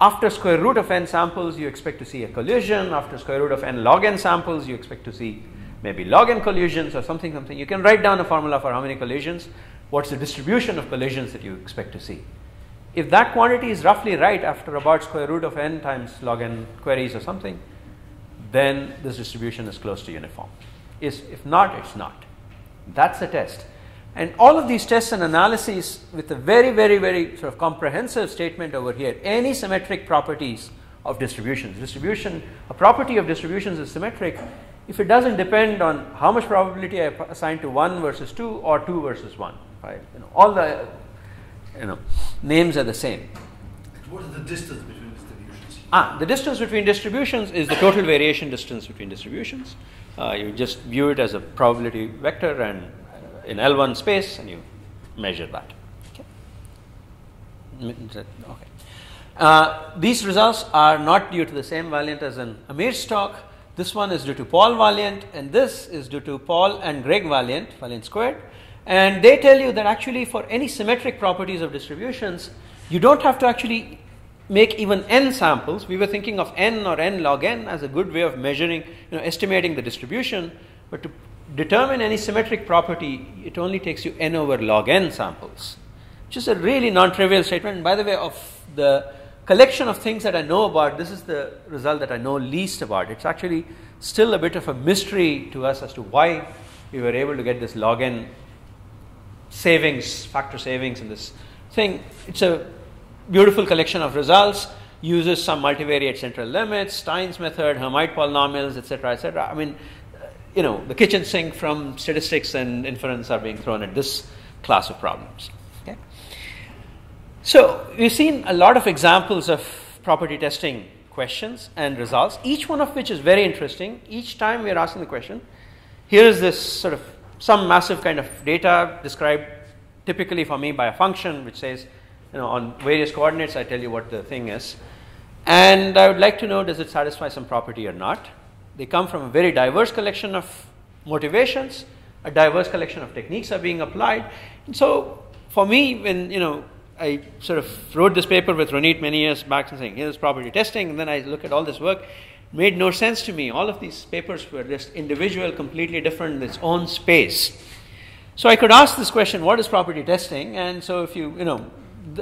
after square root of n samples, you expect to see a collision. After square root of n log n samples, you expect to see maybe log n collisions or something, something. You can write down a formula for how many collisions, what's the distribution of collisions that you expect to see. If that quantity is roughly right after about square root of n times log n queries or something, then this distribution is close to uniform. Is if not, it's not. That's the test. And all of these tests and analyses with a very, very, very sort of comprehensive statement over here. Any symmetric properties of distributions. Distribution, a property of distributions is symmetric if it doesn't depend on how much probability I assign to 1 versus 2 or 2 versus 1. Right? You know, all the you know, names are the same. What is the distance? Ah, the distance between distributions is the total variation distance between distributions. Uh, you just view it as a probability vector and in L1 space and you measure that. Okay. okay. Uh, these results are not due to the same valiant as in Amir's talk. This one is due to Paul Valiant, and this is due to Paul and Greg Valiant, Valiant squared. And they tell you that actually, for any symmetric properties of distributions, you don't have to actually make even n samples. We were thinking of n or n log n as a good way of measuring, you know, estimating the distribution. But to determine any symmetric property, it only takes you n over log n samples, which is a really non-trivial statement. And by the way, of the collection of things that I know about, this is the result that I know least about. It's actually still a bit of a mystery to us as to why we were able to get this log n savings, factor savings in this thing. It's a beautiful collection of results, uses some multivariate central limits, Stein's method, Hermite polynomials, etc., etc. I mean, you know, the kitchen sink from statistics and inference are being thrown at this class of problems. Okay? So, we've seen a lot of examples of property testing questions and results, each one of which is very interesting. Each time we are asking the question, here is this sort of some massive kind of data described typically for me by a function which says, you know, on various coordinates, I tell you what the thing is. And I would like to know does it satisfy some property or not. They come from a very diverse collection of motivations, a diverse collection of techniques are being applied. And so for me, when you know, I sort of wrote this paper with Ronitt many years back and saying, here's property testing, and then I look at all this work, made no sense to me. All of these papers were just individual, completely different in its own space. So I could ask this question, what is property testing? And so if you, you know,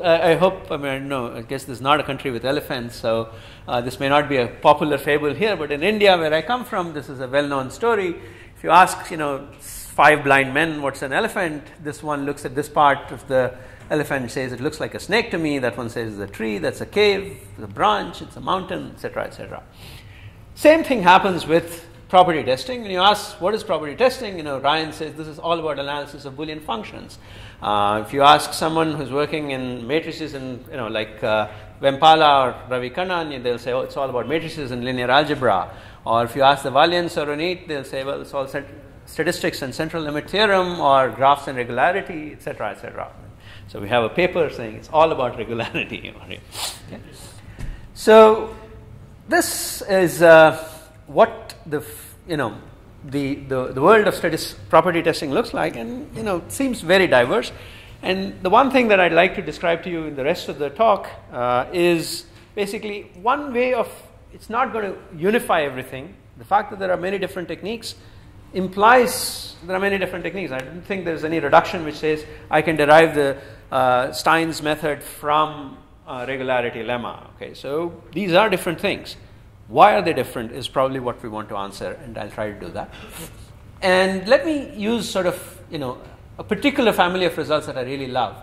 I hope, I mean, no, I guess this is not a country with elephants, so uh, this may not be a popular fable here, but in India, where I come from, this is a well known story. If you ask, you know, five blind men, what's an elephant? This one looks at this part of the elephant, says it looks like a snake to me. That one says it's a tree, that's a cave, it's a branch, it's a mountain, etc., etc. Same thing happens with property testing. When you ask what is property testing, you know, Ryan says this is all about analysis of Boolean functions. Uh, if you ask someone who's working in matrices and you know, like uh, Vempala or Ravi Kannan, they'll say, oh, it's all about matrices and linear algebra. Or if you ask the Valiants or Ronitt, they'll say, well, it's all statistics and central limit theorem or graphs and regularity, etc., etc. So we have a paper saying it's all about regularity. okay. So this is uh, what the you know the, the, the world of statist- property testing looks like, and you know seems very diverse. And the one thing that I'd like to describe to you in the rest of the talk uh, is basically one way of it's not going to unify everything. The fact that there are many different techniques implies there are many different techniques. I don't think there's any reduction which says I can derive the uh, Stein's method from uh, regularity lemma. Okay, so these are different things. Why are they different is probably what we want to answer, and I'll try to do that. And let me use sort of you know a particular family of results that I really love,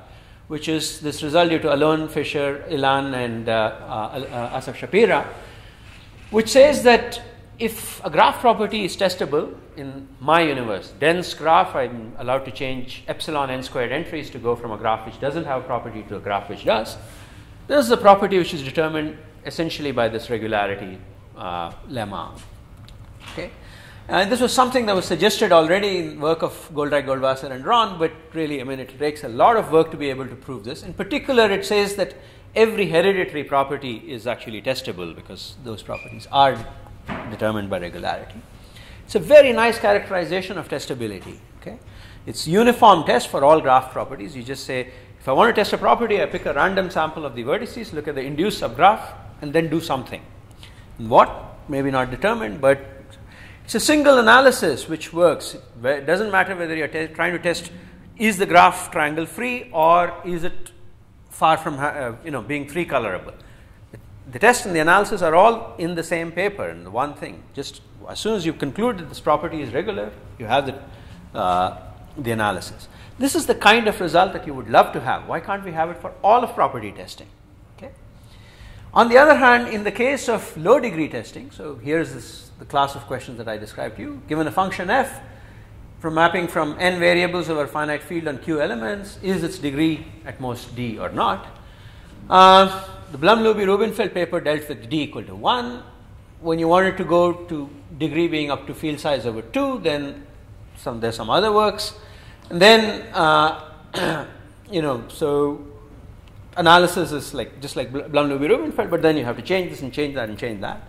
which is this result due to Alon, Fischer, Ilan, and uh, uh, Asaf Shapira, which says that if a graph property is testable in my universe, dense graph, I'm allowed to change epsilon n squared entries to go from a graph which doesn't have a property to a graph which does. This is a property which is determined essentially by this regularity uh, lemma. Okay. And this was something that was suggested already in work of Goldreich, Goldwasser, and Ron, but really, I mean, it takes a lot of work to be able to prove this. In particular, it says that every hereditary property is actually testable because those properties are determined by regularity. It's a very nice characterization of testability. Okay? It's uniform test for all graph properties. You just say, if I want to test a property, I pick a random sample of the vertices, look at the induced subgraph, and then do something. What? Maybe not determined, but it's a single analysis which works. It doesn't matter whether you're trying to test is the graph triangle free or is it far from uh, you know being free colorable the test and the analysis are all in the same paper and the one thing just as soon as you conclude that this property is regular you have the, uh, the analysis this is the kind of result that you would love to have why can't we have it for all of property testing on the other hand in the case of low degree testing so here's this, the class of questions that i described to you given a function f from mapping from n variables over finite field on q elements is its degree at most d or not uh, the Blum-Luby-Rubinfeld paper dealt with d equal to 1. When you wanted to go to degree being up to field size over 2, then some, there's some other works. And then, uh, you know, so analysis is like just like Blum-Luby-Rubinfeld, but then you have to change this and change that and change that.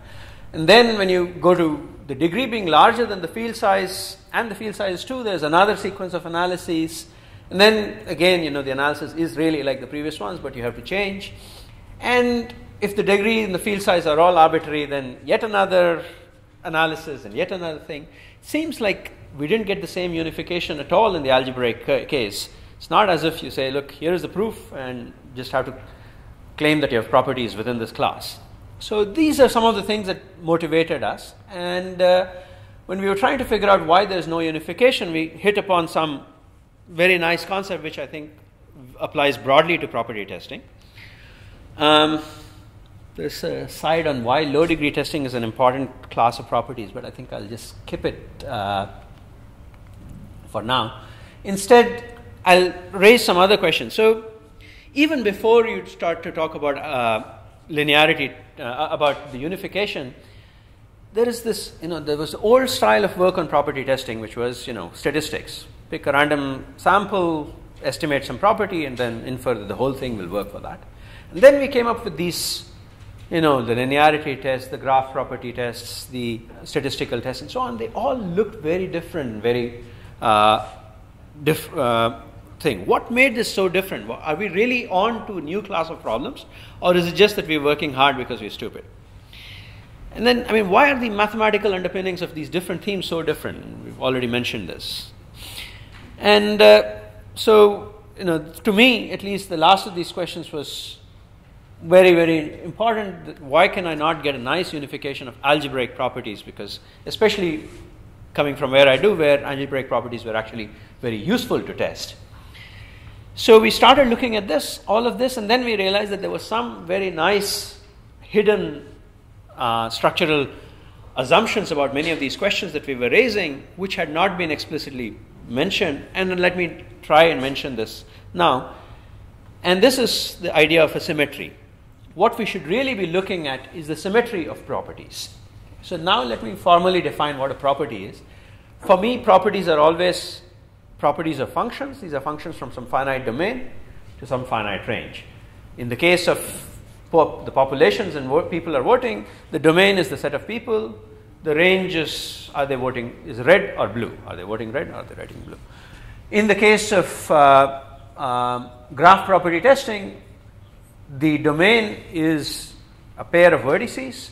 And then when you go to the degree being larger than the field size and the field size too, there's another sequence of analyses. And then again, you know, the analysis is really like the previous ones, but you have to change. And if the degree and the field size are all arbitrary, then yet another analysis and yet another thing. Seems like we didn't get the same unification at all in the algebraic case. It's not as if you say, look, here is the proof, and just have to claim that you have properties within this class. So these are some of the things that motivated us. And uh, when we were trying to figure out why there's no unification, we hit upon some very nice concept which I think applies broadly to property testing. Um, there's a side on why low degree testing is an important class of properties, but I think I'll just skip it uh, for now. Instead, I'll raise some other questions. So, even before you start to talk about uh, linearity, uh, about the unification, there is this, you know, there was the old style of work on property testing, which was, you know, statistics. Pick a random sample, estimate some property, and then infer that the whole thing will work for that. And then we came up with these, you know, the linearity tests, the graph property tests, the statistical tests, and so on. They all looked very different, very uh, uh, thing. What made this so different? Are we really on to a new class of problems, or is it just that we're working hard because we're stupid? And then, I mean, why are the mathematical underpinnings of these different themes so different? We've already mentioned this. And uh, so, you know, to me, at least, the last of these questions was very, very important. Why can I not get a nice unification of algebraic properties? Because, especially coming from where I do, where algebraic properties were actually very useful to test. So we started looking at this, all of this, and then we realized that there was some very nice hidden uh, structural assumptions about many of these questions that we were raising, which had not been explicitly mentioned. And let me try and mention this now. And this is the idea of a symmetry. What we should really be looking at is the symmetry of properties. So now let me formally define what a property is. For me, properties are always properties of functions. These are functions from some finite domain to some finite range. In the case of the populations and what people are voting, the domain is the set of people. The range is are they voting is red or blue? Are they voting red or are they voting blue? In the case of uh, um, graph property testing, the domain is a pair of vertices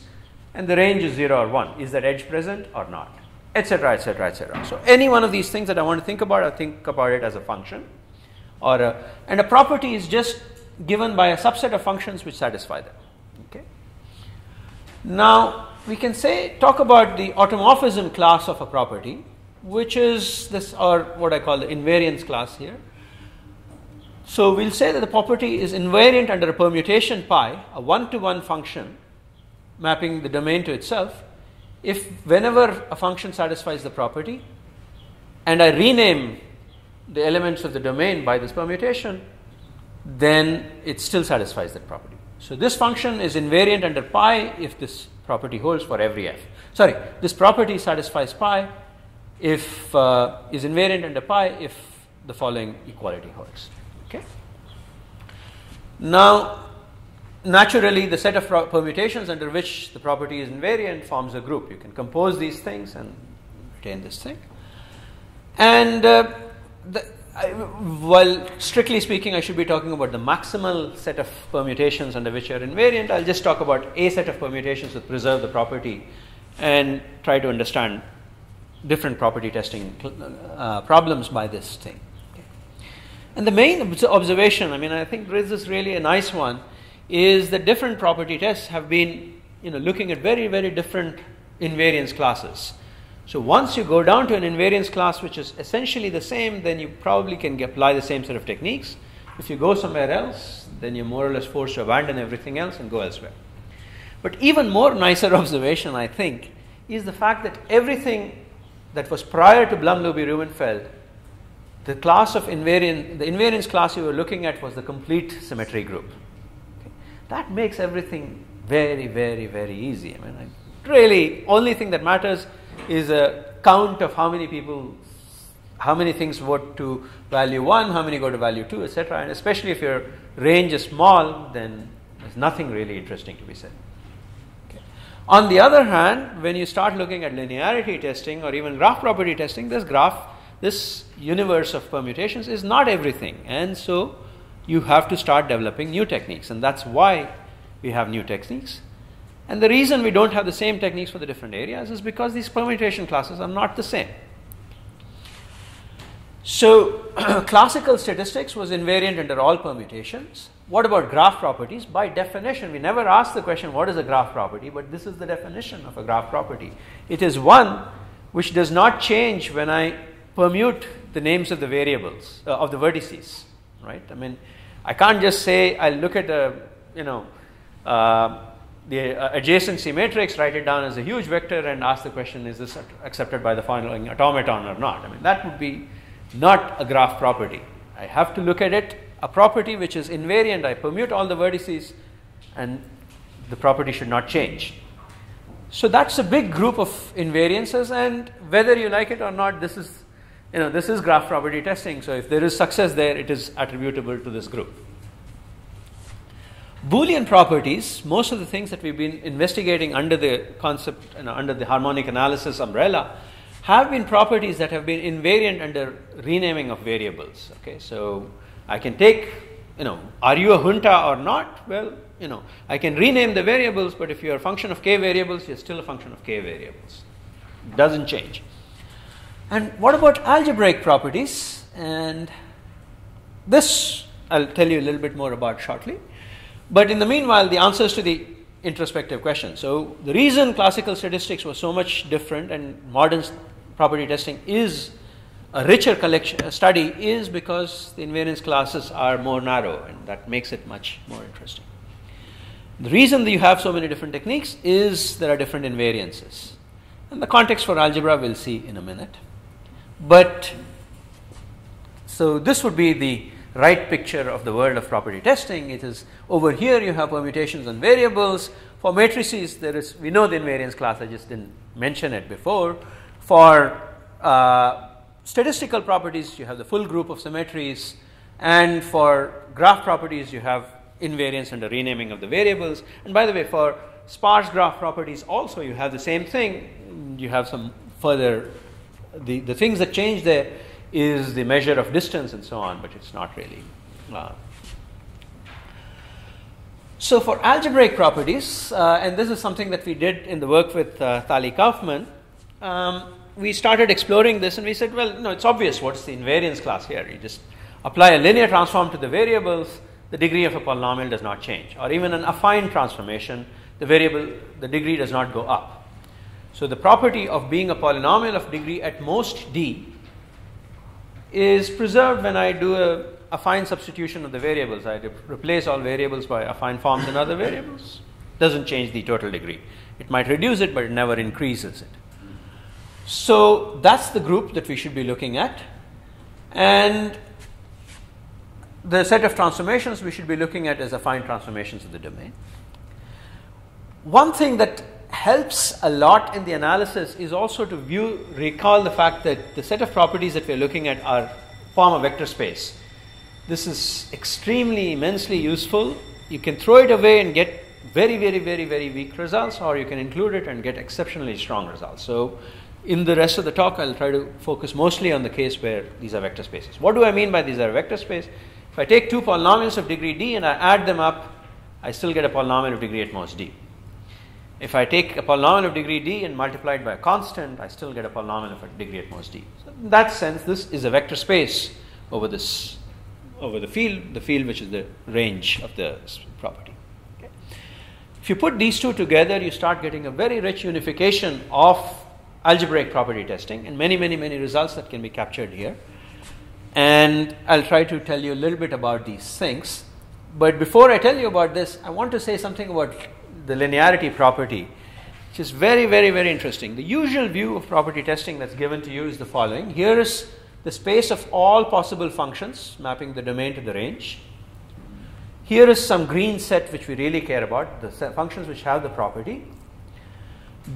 and the range is 0 or 1. Is that edge present or not? Etc. etc. etc. So any one of these things that I want to think about, I think about it as a function or a, and a property is just given by a subset of functions which satisfy them. Okay. Now we can say talk about the automorphism class of a property, which is this or what I call the invariance class here. So we'll say that the property is invariant under a permutation pi, a one-to-one function mapping the domain to itself, if whenever a function satisfies the property and I rename the elements of the domain by this permutation, then it still satisfies that property. So this function is invariant under pi if this property holds for every f. Sorry, this property satisfies pi if uh, is invariant under pi if the following equality holds. Okay. Now, naturally, the set of permutations under which the property is invariant forms a group. You can compose these things and retain this thing. And uh, while strictly speaking, I should be talking about the maximal set of permutations under which are invariant. I'll just talk about a set of permutations that preserve the property and try to understand different property testing uh, problems by this thing. And the main observation, I mean, I think this is really a nice one, is that different property tests have been, you know, looking at very, very different invariance classes. So once you go down to an invariance class which is essentially the same, then you probably can apply the same set of techniques. If you go somewhere else, then you're more or less forced to abandon everything else and go elsewhere. But even more nicer observation, I think, is the fact that everything that was prior to Blum-Luby-Rubinfeld, the class of invariant, the invariance class you were looking at was the complete symmetry group. That makes everything very, very, very easy. I mean, really, only thing that matters is a count of how many people, how many things vote to value 1, how many go to value 2, etc. And especially if your range is small, then there's nothing really interesting to be said. On the other hand, when you start looking at linearity testing or even graph property testing, this graph, this universe of permutations is not everything. And so you have to start developing new techniques. And that's why we have new techniques. And the reason we don't have the same techniques for the different areas is because these permutation classes are not the same. So, classical statistics was invariant under all permutations. What about graph properties? By definition, we never ask the question, what is a graph property? But this is the definition of a graph property. It is one which does not change when I permute the names of the variables, uh, of the vertices, right? I mean, I can't just say, I'll look at a, you know, uh, the uh, adjacency matrix, write it down as a huge vector, and ask the question is this accepted by the following automaton or not? I mean, that would be not a graph property. I have to look at it, a property which is invariant. I permute all the vertices, and the property should not change. So that's a big group of invariances, and whether you like it or not, this is, you know, this is graph property testing. So if there is success there, it is attributable to this group. Boolean properties, most of the things that we've been investigating under the concept, you know, under the harmonic analysis umbrella, have been properties that have been invariant under renaming of variables. Okay, so I can take, you know, are you a junta or not? Well, you know, I can rename the variables, but if you're a function of k variables, you're still a function of k variables. Doesn't change. And what about algebraic properties? And this I'll tell you a little bit more about shortly. But in the meanwhile, the answers to the introspective question. So, the reason classical statistics was so much different and modern property testing is a richer collection study is because the invariance classes are more narrow and that makes it much more interesting. The reason that you have so many different techniques is there are different invariances. And the context for algebra we'll see in a minute. But so this would be the right picture of the world of property testing. It is over here you have permutations and variables. For matrices, there is we know the invariance class. I just didn't mention it before. For uh, statistical properties, you have the full group of symmetries, and for graph properties, you have invariance and the renaming of the variables. And by the way, for sparse graph properties, also you have the same thing. You have some further the the things that change there is the measure of distance and so on, but it's not really. Uh, so for algebraic properties, uh, and this is something that we did in the work with uh, Tali Kaufman, um, we started exploring this and we said, well, no, it's obvious what's the invariance class here. You just apply a linear transform to the variables, the degree of a polynomial does not change. Or even an affine transformation, the variable, the degree does not go up. So the property of being a polynomial of degree at most d is preserved when I do a affine substitution of the variables. I replace all variables by affine forms in other variables. Doesn't change the total degree. It might reduce it, but it never increases it. So that's the group that we should be looking at. And the set of transformations we should be looking at is affine transformations of the domain. One thing that helps a lot in the analysis is also to view recall the fact that the set of properties that we're looking at are form a vector space. This is extremely immensely useful. You can throw it away and get very, very, very, very weak results, or you can include it and get exceptionally strong results. So, in the rest of the talk, I'll try to focus mostly on the case where these are vector spaces. What do I mean by these are vector space? If I take two polynomials of degree d and I add them up, I still get a polynomial of degree at most d. If I take a polynomial of degree d and multiply it by a constant, I still get a polynomial of a degree at most d. So in that sense, this is a vector space over this, over the field, the field which is the range of the property. Okay. If you put these two together, you start getting a very rich unification of algebraic property testing and many, many, many results that can be captured here. And I'll try to tell you a little bit about these things. But before I tell you about this, I want to say something about the linearity property, which is very, very, very interesting. The usual view of property testing that's given to you is the following. Here is the space of all possible functions, mapping the domain to the range. Here is some green set which we really care about, the functions which have the property.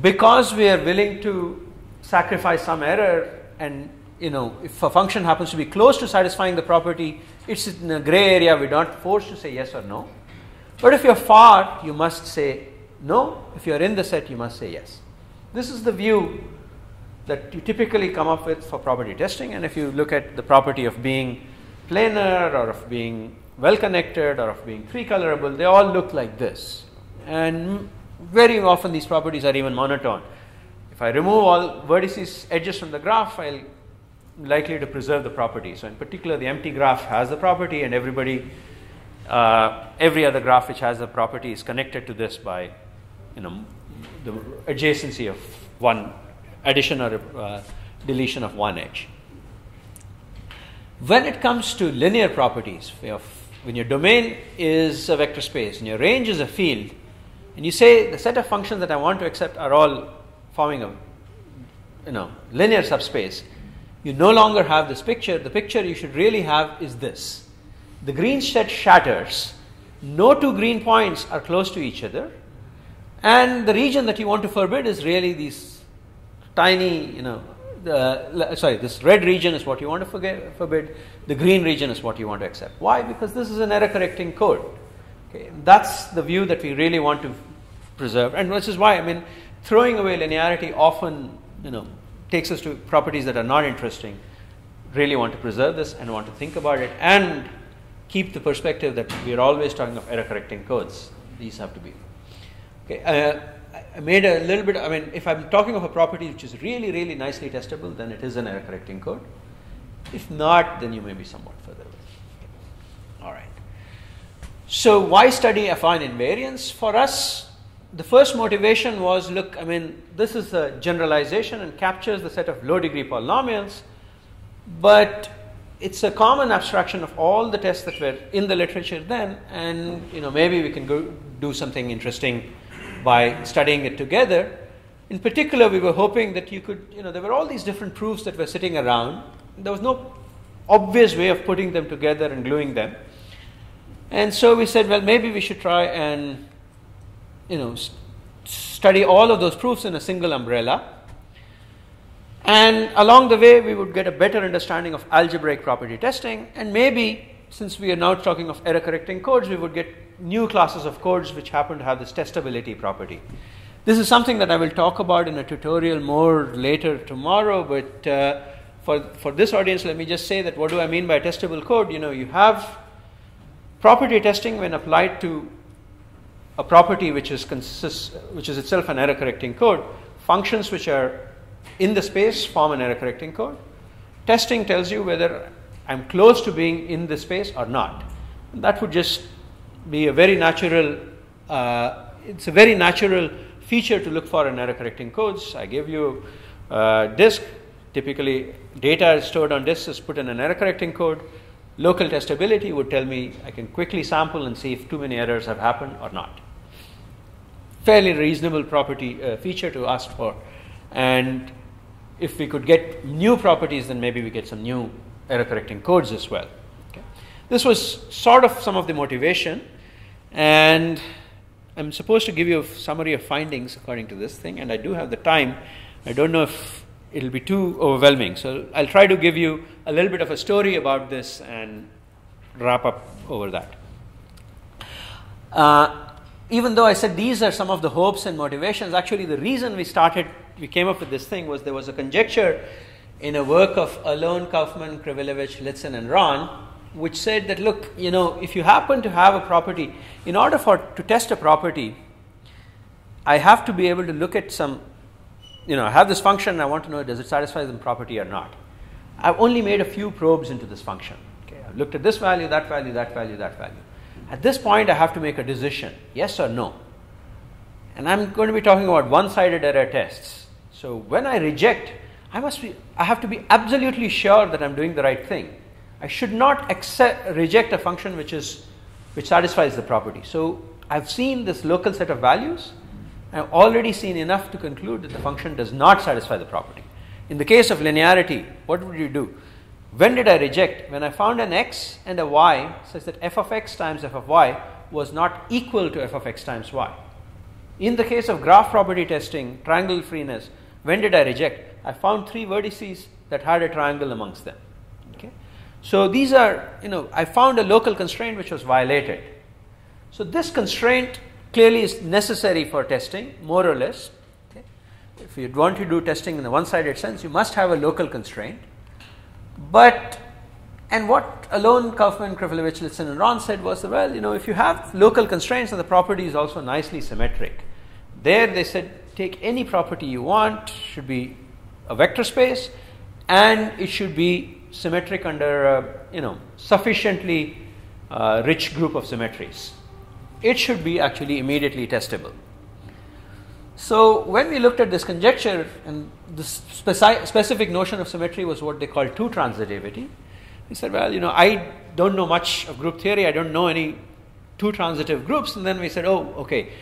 Because we are willing to sacrifice some error and you know if a function happens to be close to satisfying the property, it's in a gray area, we're not forced to say yes or no. But if you're far, you must say no. If you're in the set, you must say yes. This is the view that you typically come up with for property testing. And if you look at the property of being planar or of being well connected or of being three colorable, they all look like this. And very often these properties are even monotone. If I remove all vertices edges from the graph, I'll likely to preserve the property. So in particular, the empty graph has the property and everybody uh, every other graph which has a property is connected to this by you know the adjacency of one addition or uh, deletion of one edge. When it comes to linear properties, when your domain is a vector space and your range is a field, and you say the set of functions that I want to accept are all forming a you know linear subspace, you no longer have this picture. The picture you should really have is this the green set shatters, no two green points are close to each other, and the region that you want to forbid is really these tiny, you know, the, sorry, this red region is what you want to forget, forbid, the green region is what you want to accept. Why? Because this is an error correcting code. Okay, that's the view that we really want to preserve, and which is why I mean, throwing away linearity often, you know, takes us to properties that are not interesting. Really want to preserve this and want to think about it and keep the perspective that we are always talking of error correcting codes. These have to be. Okay, uh, I made a little bit, I mean, if I'm talking of a property which is really, really nicely testable, then it is an error correcting code. If not, then you may be somewhat further away. All right. So, why study affine invariance? For us, the first motivation was look, I mean, this is a generalization and captures the set of low degree polynomials, but it's a common abstraction of all the tests that were in the literature then, and you know maybe we can go do something interesting by studying it together. In particular, we were hoping that you could, you know, there were all these different proofs that were sitting around. There was no obvious way of putting them together and gluing them. And so we said, well, maybe we should try and, you know, st- study all of those proofs in a single umbrella. And along the way, we would get a better understanding of algebraic property testing. And maybe, since we are now talking of error correcting codes, we would get new classes of codes which happen to have this testability property. This is something that I will talk about in a tutorial more later tomorrow, but uh, for, for this audience, let me just say that what do I mean by testable code? You know, you have property testing when applied to a property which is, consists, which is itself an error correcting code. Functions which are in the space form an error correcting code. Testing tells you whether I'm close to being in the space or not. That would just be a very natural, uh, it's a very natural feature to look for in error correcting codes. I give you a disk, typically data is stored on disk is put in an error correcting code. Local testability would tell me I can quickly sample and see if too many errors have happened or not. Fairly reasonable property uh, feature to ask for. And if we could get new properties, then maybe we get some new error correcting codes as well. Okay. This was sort of some of the motivation, and I'm supposed to give you a summary of findings according to this thing, and I do have the time. I don't know if it'll be too overwhelming, so I'll try to give you a little bit of a story about this and wrap up over that. Uh, even though I said these are some of the hopes and motivations, actually the reason we started, we came up with this thing was there was a conjecture in a work of Alon, Kaufman, Krivelevich, Litsyn, and Ron, which said that look, you know, if you happen to have a property, in order for to test a property, I have to be able to look at some, you know, I have this function and I want to know does it satisfy the property or not. I've only made a few probes into this function. Okay, I've looked at this value, that value, that value, that value. At this point, I have to make a decision yes or no. And I'm going to be talking about one sided error tests. So when I reject, I must be, I have to be absolutely sure that I'm doing the right thing. I should not accept, reject a function which is which satisfies the property. So I've seen this local set of values. I've already seen enough to conclude that the function does not satisfy the property. In the case of linearity, what would you do? When did I reject? When I found an x and a y such that f of x times f of y was not equal to f of x times y. In the case of graph property testing, triangle freeness, when did I reject? I found three vertices that had a triangle amongst them. Okay? So these are, you know, I found a local constraint which was violated. So this constraint clearly is necessary for testing, more or less. Okay? If you want to do testing in a one sided sense, you must have a local constraint. But and what Alon Kaufman, Krivelevich, Litsyn, and Ron said was, well, you know, if you have local constraints and the property is also nicely symmetric, there they said take any property you want, should be a vector space, and it should be symmetric under a, you know sufficiently uh, rich group of symmetries. It should be actually immediately testable. So when we looked at this conjecture, and the speci- specific notion of symmetry was what they call two transitivity. We said, well, you know, I don't know much of group theory. I don't know any two transitive groups. And then we said, oh, okay,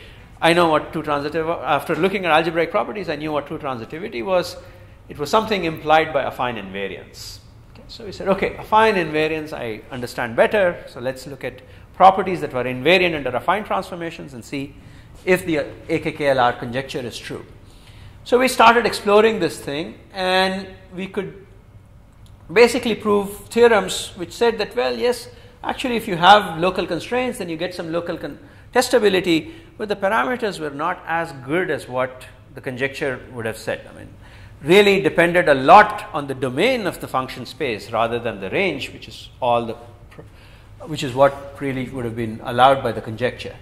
I know what two transitive. After looking at algebraic properties, I knew what two transitivity was. It was something implied by affine invariance. Okay, so we said, okay, affine invariance I understand better. So let's look at properties that were invariant under affine transformations and see if the AKKLR conjecture is true. So we started exploring this thing, and we could basically prove theorems which said that, well, yes, actually, if you have local constraints, then you get some local testability, but the parameters were not as good as what the conjecture would have said. I mean, really depended a lot on the domain of the function space rather than the range, which is all the, which is what really would have been allowed by the conjecture.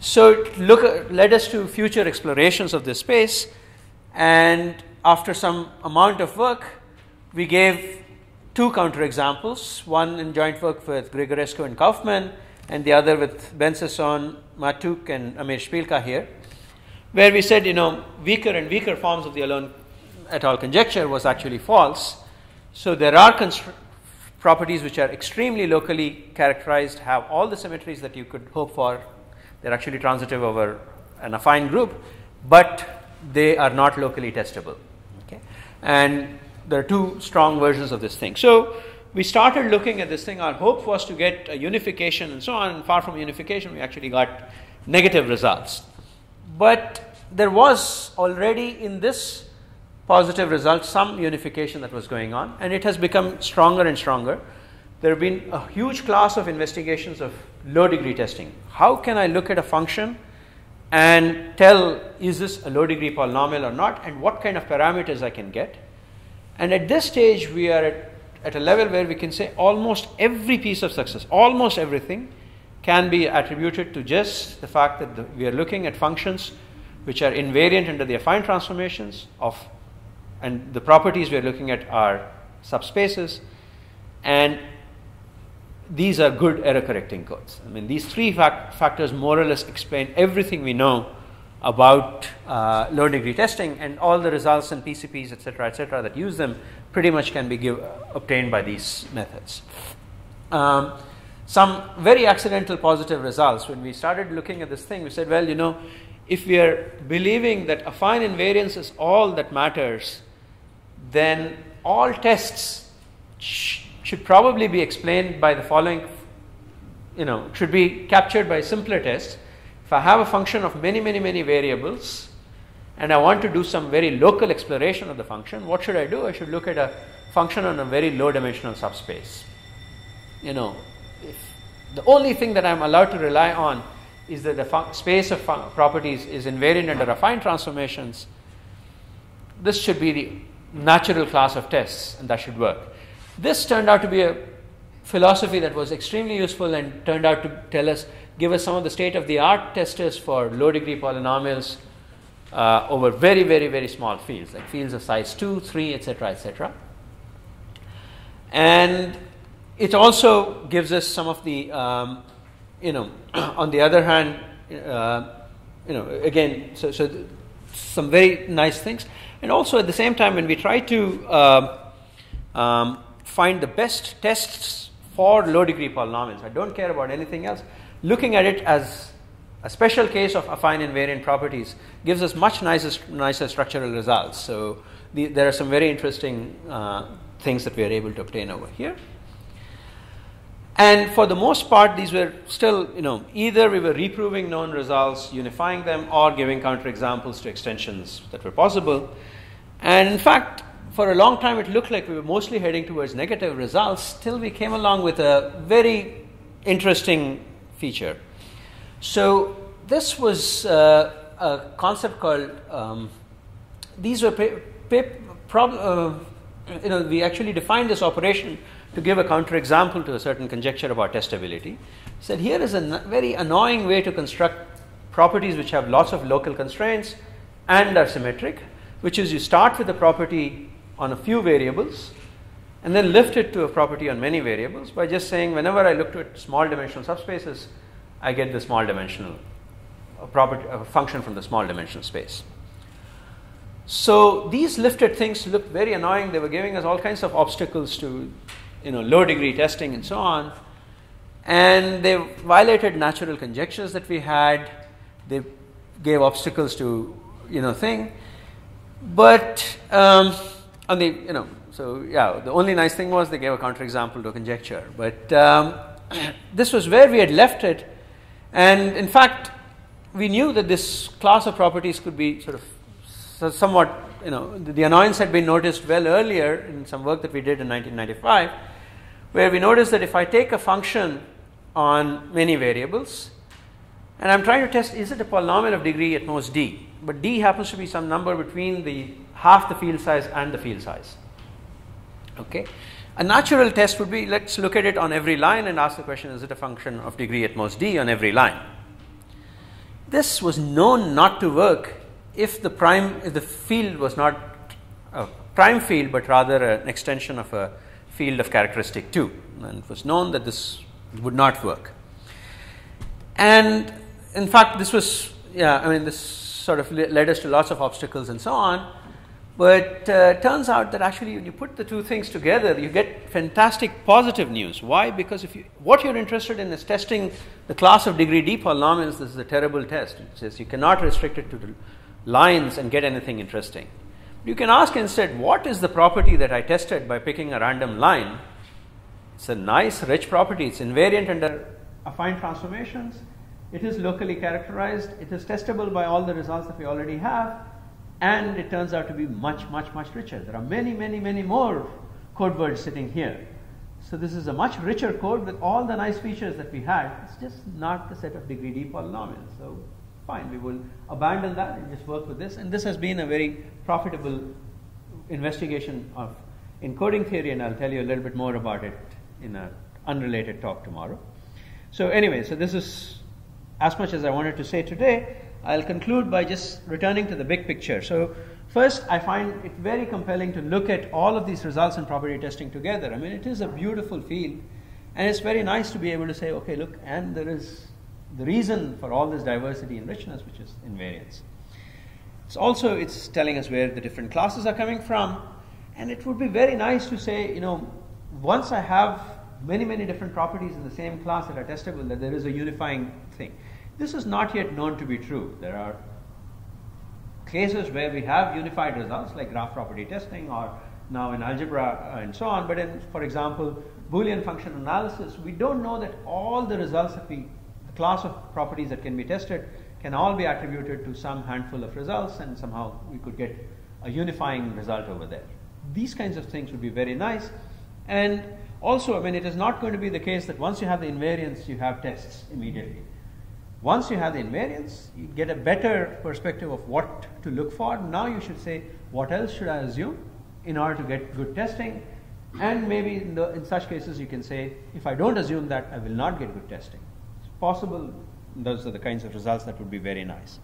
So it look, uh, led us to future explorations of this space, and after some amount of work, we gave two counterexamples, one in joint work with Grigorescu and Kaufman, and the other with Ben-Sasson, Maatouk, and Amir Shpilka here, where we said, you know, weaker and weaker forms of the Alon at all conjecture was actually false. So there are constr- properties which are extremely locally characterized, have all the symmetries that you could hope for. They're actually transitive over an affine group, but they are not locally testable. Okay? And there are two strong versions of this thing. So we started looking at this thing. Our hope was to get a unification and so on. And far from unification, we actually got negative results. But there was already in this positive result some unification that was going on, and it has become stronger and stronger. There have been a huge class of investigations of low degree testing. How can I look at a function and tell is this a low degree polynomial or not, and what kind of parameters I can get? And at this stage, we are at, at a level where we can say almost every piece of success, almost everything, can be attributed to just the fact that the, we are looking at functions which are invariant under the affine transformations of, and the properties we are looking at are subspaces, and these are good error correcting codes. I mean, these three fact factors more or less explain everything we know about uh, low degree testing, and all the results and PCPs, etc., etc., that use them pretty much can be give, obtained by these methods. Um, some very accidental positive results. When we started looking at this thing, we said, well, you know, if we are believing that affine invariance is all that matters, then all tests sh- should probably be explained by the following, you know, should be captured by simpler tests. I have a function of many, many, many variables, and I want to do some very local exploration of the function, what should I do? I should look at a function on a very low dimensional subspace. You know, if the only thing that I'm allowed to rely on is that the space of properties is invariant under affine transformations, this should be the natural class of tests and that should work. This turned out to be a philosophy that was extremely useful and turned out to tell us, give us some of the state of the art testers for low degree polynomials uh, over very, very, very small fields, like fields of size 2, 3, etc., etc. And it also gives us some of the, um, you know, on the other hand, uh, you know, again, so, so th- some very nice things. And also at the same time, when we try to uh, um, find the best tests for low degree polynomials, I don't care about anything else, looking at it as a special case of affine invariant properties gives us much nicer, nicer structural results. So the, there are some very interesting uh, things that we are able to obtain over here. And for the most part, these were still, you know, either we were reproving known results, unifying them, or giving counterexamples to extensions that were possible. And in fact, for a long time, it looked like we were mostly heading towards negative results till we came along with a very interesting feature. So, this was uh, a concept called, um, these were, uh, you know, we actually defined this operation to give a counterexample to a certain conjecture about testability, said here is a very annoying way to construct properties which have lots of local constraints and are symmetric, which is you start with a property on a few variables and then lift it to a property on many variables by just saying whenever I look at small dimensional subspaces, I get the small dimensional a property, a function from the small dimensional space. So these lifted things looked very annoying. They were giving us all kinds of obstacles to, you know, low degree testing and so on. And they violated natural conjectures that we had. They gave obstacles to, you know, thing. But um, on the, you know, so yeah, the only nice thing was they gave a counterexample to a conjecture. But um, this was where we had left it. And in fact, we knew that this class of properties could be sort of somewhat, you know, the, the, annoyance had been noticed well earlier in some work that we did in 1995, where we noticed that if I take a function on many variables, and I'm trying to test is it a polynomial of degree at most d, but d happens to be some number between the half the field size and the field size. Okay, a natural test would be let's look at it on every line and ask the question is it a function of degree at most d on every line. This was known not to work if the prime if the field was not a prime field but rather an extension of a field of characteristic 2 and it was known that this would not work and in fact this was yeah i mean this sort of led us to lots of obstacles and so on but uh, turns out that actually when you put the two things together you get fantastic positive news why because if you what you're interested in is testing the class of degree d polynomials this is a terrible test it says you cannot restrict it to lines and get anything interesting. You can ask instead, what is the property that I tested by picking a random line? It's a nice, rich property. It's invariant under affine transformations. It is locally characterized. It is testable by all the results that we already have. And it turns out to be much, much, much richer. There are many, many, many more code words sitting here. So this is a much richer code with all the nice features that we had. It's just not the set of degree D polynomials. So fine, we will abandon that and just work with this. And this has been a very profitable investigation of encoding theory, and I'll tell you a little bit more about it in an unrelated talk tomorrow. So anyway, so this is as much as I wanted to say today. I'll conclude by just returning to the big picture. So First, I find it very compelling to look at all of these results in property testing together. I mean, it is a beautiful field, and it's very nice to be able to say, okay, look, and there is the reason for all this diversity and richness, which is invariance. It's also it's telling us where the different classes are coming from, and it would be very nice to say, you know, once I have many many different properties in the same class that are testable, that there is a unifying thing. This is not yet known to be true. There are cases where we have unified results like graph property testing or now in algebra and so on. But in, for example, Boolean function analysis, we don't know that all the results that we, the class of properties that can be tested, can all be attributed to some handful of results, and somehow we could get a unifying result over there. These kinds of things would be very nice. And also, I mean, it is not going to be the case that once you have the invariance, you have tests immediately. Once you have the invariance, you get a better perspective of what to look for. Now you should say, what else should I assume in order to get good testing? And maybe in, the, in such cases, you can say, if I don't assume that, I will not get good testing. It's possible. Those are the kinds of results that would be very nice.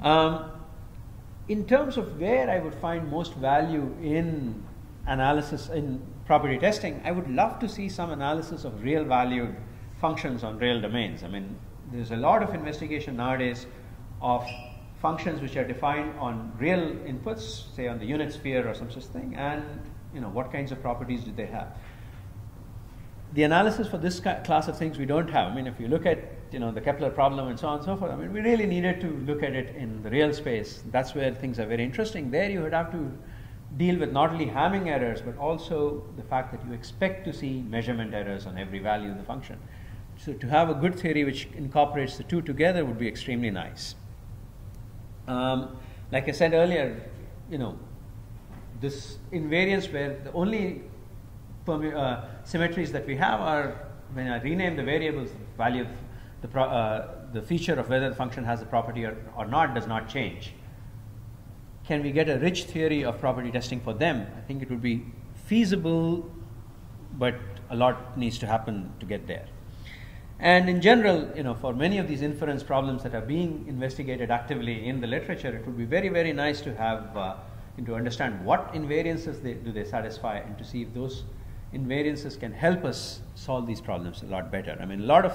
Um, in terms of where I would find most value in analysis, in property testing, I would love to see some analysis of real valued functions on real domains. I mean, there's a lot of investigation nowadays of functions which are defined on real inputs, say on the unit sphere or some such thing, and you know what kinds of properties do they have. The analysis for this class of things we don't have. I mean, if you look at you know the Kepler problem and so on and so forth, I mean, we really needed to look at it in the real space. That's where things are very interesting. There, you would have to deal with not only Hamming errors, but also the fact that you expect to see measurement errors on every value of the function. So to have a good theory which incorporates the two together would be extremely nice. Um, like I said earlier, you know, this invariance where the only uh, symmetries that we have are when I rename the variables, the value of the, uh, the feature of whether the function has a property or, or not does not change. Can we get a rich theory of property testing for them? I think it would be feasible, but a lot needs to happen to get there. And in general, you know, for many of these inference problems that are being investigated actively in the literature, it would be very, very nice to have uh, and to understand what invariances they, do they satisfy, and to see if those invariances can help us solve these problems a lot better. I mean, a lot of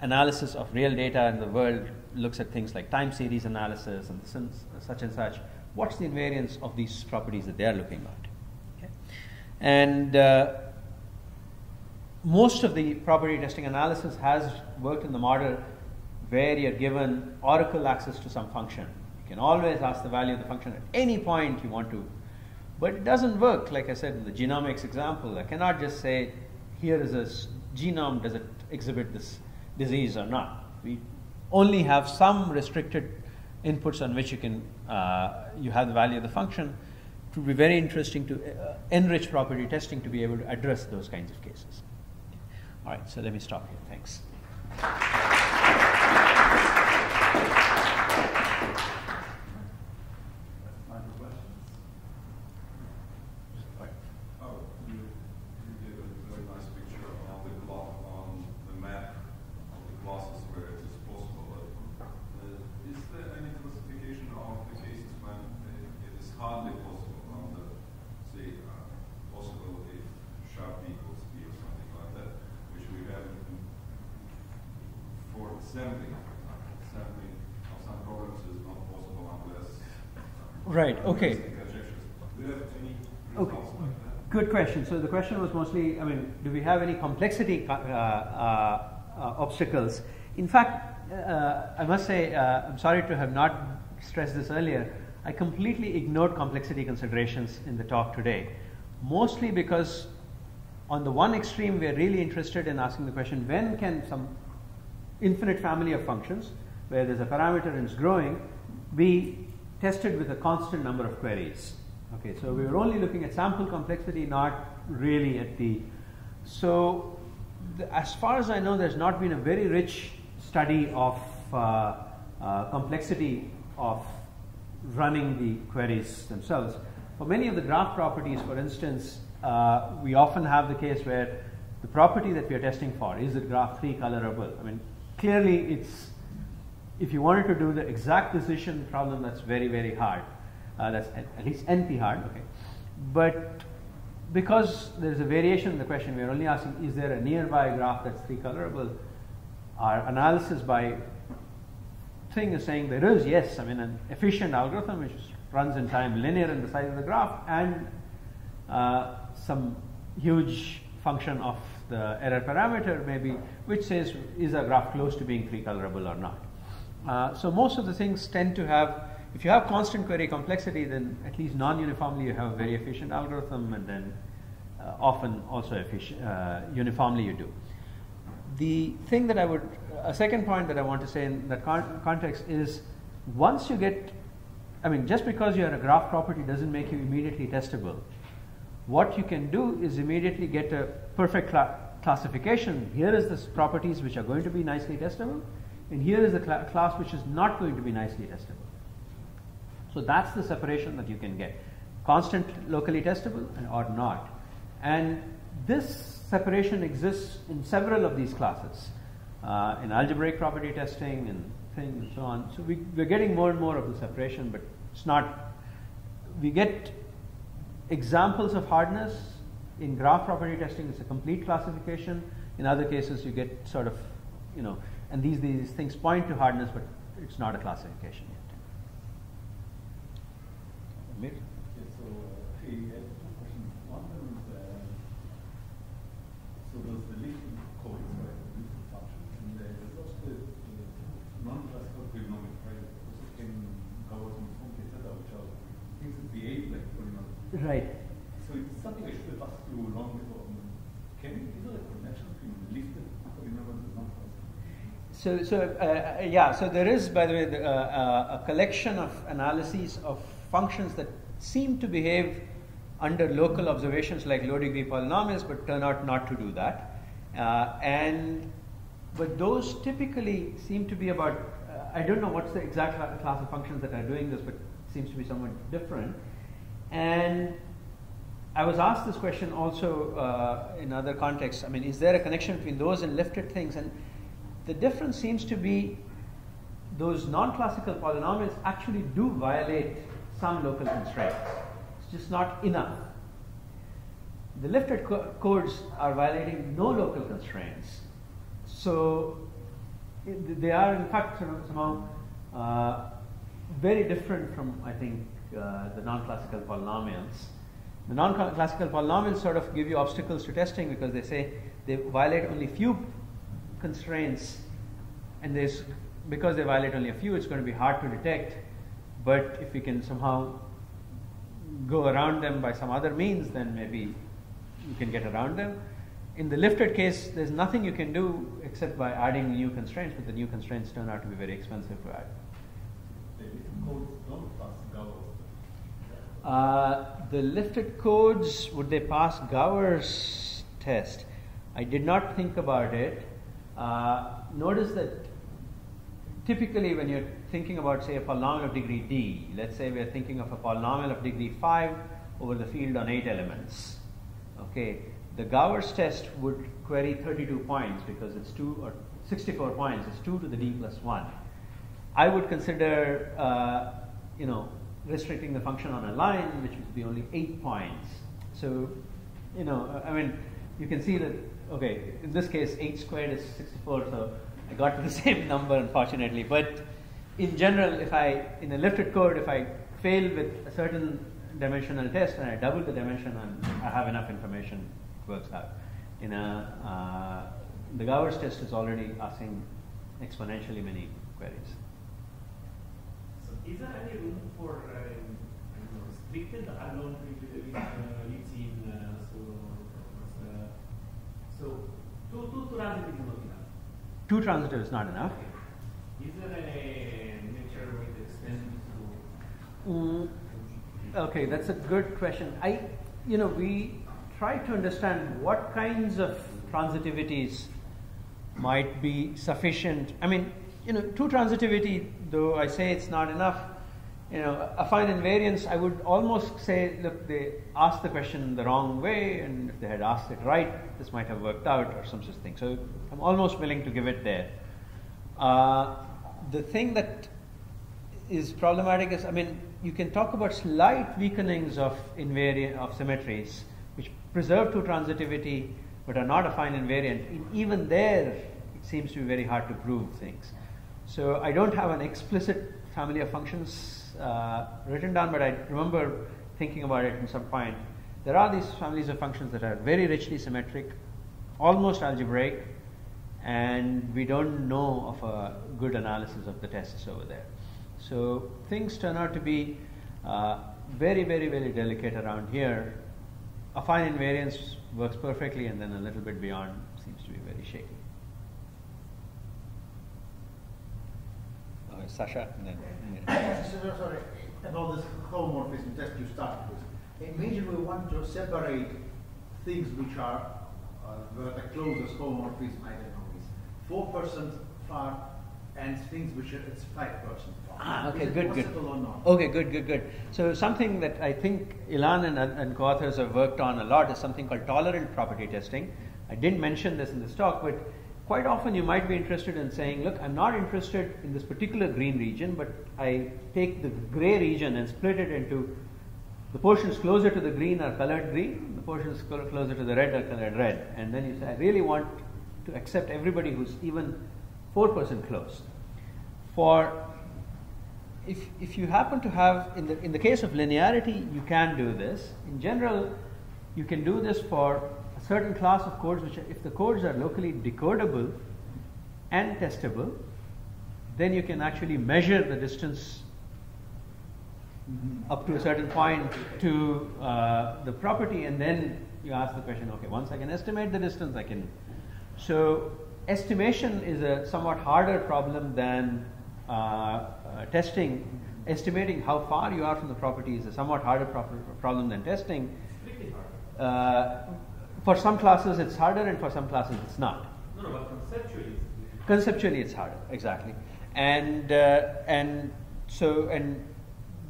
analysis of real data in the world looks at things like time series analysis and such and such. What's the invariance of these properties that they are looking at? Okay. And uh, most of the property testing analysis has worked in the model where you're given oracle access to some function. You can always ask the value of the function at any point you want to. But it doesn't work, like I said in the genomics example. I cannot just say, here is a genome, does it exhibit this disease or not? We only have some restricted inputs on which you can uh, you have the value of the function. It would be very interesting to uh, enrich property testing to be able to address those kinds of cases. All right, so let me stop here. Thanks. Good question. So the question was mostly, I mean, do we have any complexity uh, uh, uh, obstacles? In fact, uh, I must say, uh, I'm sorry to have not stressed this earlier, I completely ignored complexity considerations in the talk today, mostly because on the one extreme, we are really interested in asking the question when can some infinite family of functions, where there's a parameter and it's growing, be tested with a constant number of queries? Okay, so we were only looking at sample complexity, not really at the. So, the, as far as I know, there's not been a very rich study of uh, uh, complexity of running the queries themselves. For many of the graph properties, for instance, uh, we often have the case where the property that we are testing for is the graph 3 colorable. I mean, clearly it's if you wanted to do the exact decision problem, that's very, very hard. Uh, that's at, at, least NP hard, okay. But because there's a variation in the question, we're only asking is there a nearby graph that's three colorable? Our analysis by thing is saying there is, yes, I mean, an efficient algorithm which runs in time linear in the size of the graph and uh, some huge function of the error parameter maybe which says is a graph close to being three colorable or not. Uh, so most of the things tend to have, if you have constant query complexity, then at least non-uniformly you have a very efficient algorithm, and then uh, often also efficient, uh, uniformly you do. The thing that I would, a second point that I want to say in that con- context is, once you get, I mean, just because you are a graph property doesn't make you immediately testable. What you can do is immediately get a perfect cl- classification. Here is the properties which are going to be nicely testable and here is the cl- class which is not going to be nicely testable. So that's the separation that you can get. Constant locally testable and or not. And this separation exists in several of these classes. Uh, in algebraic property testing and things and so on. So we, we're getting more and more of the separation, but it's not, we get examples of hardness. In graph property testing, it's a complete classification. In other cases, you get sort of, you know, and these, these things point to hardness, but it's not a classification Amir? So uh, hey, I have two questions. One is, uh, so there's the code, right, the function, and uh, there's also the, the non-classical polynomial, right, also can cover some etc., which are things that behave like polynomials. Right. So it's something I should have asked you long before. Can you, is there a connection between Lichten polynomials and non-classical? So, so uh, yeah, so there is, by the way, the, uh, uh, a collection of analyses of functions that seem to behave under local observations like low degree polynomials, but turn out not to do that. Uh, and but those typically seem to be about. Uh, I don't know what's the exact class of functions that are doing this, but seems to be somewhat different. And I was asked this question also uh, in other contexts. I mean, is there a connection between those and lifted things? And the difference seems to be those non-classical polynomials actually do violate some local constraints. It's just not enough. The lifted co- codes are violating no local constraints. So they are in fact somehow uh, very different from, I think, uh, the non-classical polynomials. The non-classical polynomials sort of give you obstacles to testing because they say they violate only few constraints, and because they violate only a few, it's going to be hard to detect. But if we can somehow go around them by some other means, then maybe you can get around them. In the lifted case, there's nothing you can do except by adding new constraints, but the new constraints turn out to be very expensive to add. Uh, the lifted codes, would they pass Gowers test? I did not think about it. Uh, notice that typically when you're thinking about, say, a polynomial of degree d, let's say we're thinking of a polynomial of degree 5 over the field on 8 elements. Okay, the Gowers test would query 32 points because it's 2 or 64 points, it's 2 to the d plus 1. I would consider, uh, you know, restricting the function on a line, which would be only 8 points. So, you know, I mean, you can see that okay, in this case, 8 squared is 64, so I got to the same number, unfortunately. But in general, if I, in a lifted code, if I fail with a certain dimensional test and I double the dimension and I have enough information, it works out. In a, uh, the Gowers test is already asking exponentially many queries. So Is there any room for don't know, restricted unknown uh, in uh, so uh, so two transit is not enough. Two transitive is not enough. Is there a nature with to Mm, okay, that's a good question. I, you know, we try to understand what kinds of transitivities might be sufficient. I mean, you know, two transitivity, though I say it's not enough, you know, affine invariance, I would almost say, look, they asked the question the wrong way, and if they had asked it right, this might have worked out, or some such thing. So I'm almost willing to give it there. Uh, the thing that is problematic is, I mean, you can talk about slight weakenings of invariant of symmetries, which preserve two transitivity but are not affine invariant. In, even there, it seems to be very hard to prove things. So I don't have an explicit family of functions uh, written down, but I remember thinking about it in some point. There are these families of functions that are very richly symmetric, almost algebraic, and we don't know of a good analysis of the tests over there. So things turn out to be uh, very, very, very delicate around here. Affine invariance works perfectly, and then a little bit beyond seems to be very shaky. Oh, Sasha, and then. So, Sorry, about this homomorphism test you started with. Imagine we want to separate things which are uh, the closest homomorphism, I don't know, is four percent far, and things which are it's five percent far. Ah, okay, good, good. possible or not? Okay, good, good, good. So something that I think Ilan and, and co-authors have worked on a lot is something called tolerant property testing. I didn't mention this in this talk, but quite often you might be interested in saying, look, I'm not interested in this particular green region, but I take the gray region and split it into the portions closer to the green are colored green, the portions closer to the red are colored red. And then you say, I really want to accept everybody who's even 4% close. For if, if you happen to have, in the, in the case of linearity, you can do this. In general, you can do this for a certain class of codes, which, are, if the codes are locally decodable and testable, then you can actually measure the distance up to a certain point to uh, the property, and then you ask the question okay, once I can estimate the distance, I can. So, estimation is a somewhat harder problem than uh, uh, testing. Estimating how far you are from the property is a somewhat harder proper- problem than testing. Uh, for some classes, it's harder, and for some classes, it's not. No, no, but conceptually. it's- Conceptually, it's harder, exactly, and uh, and so and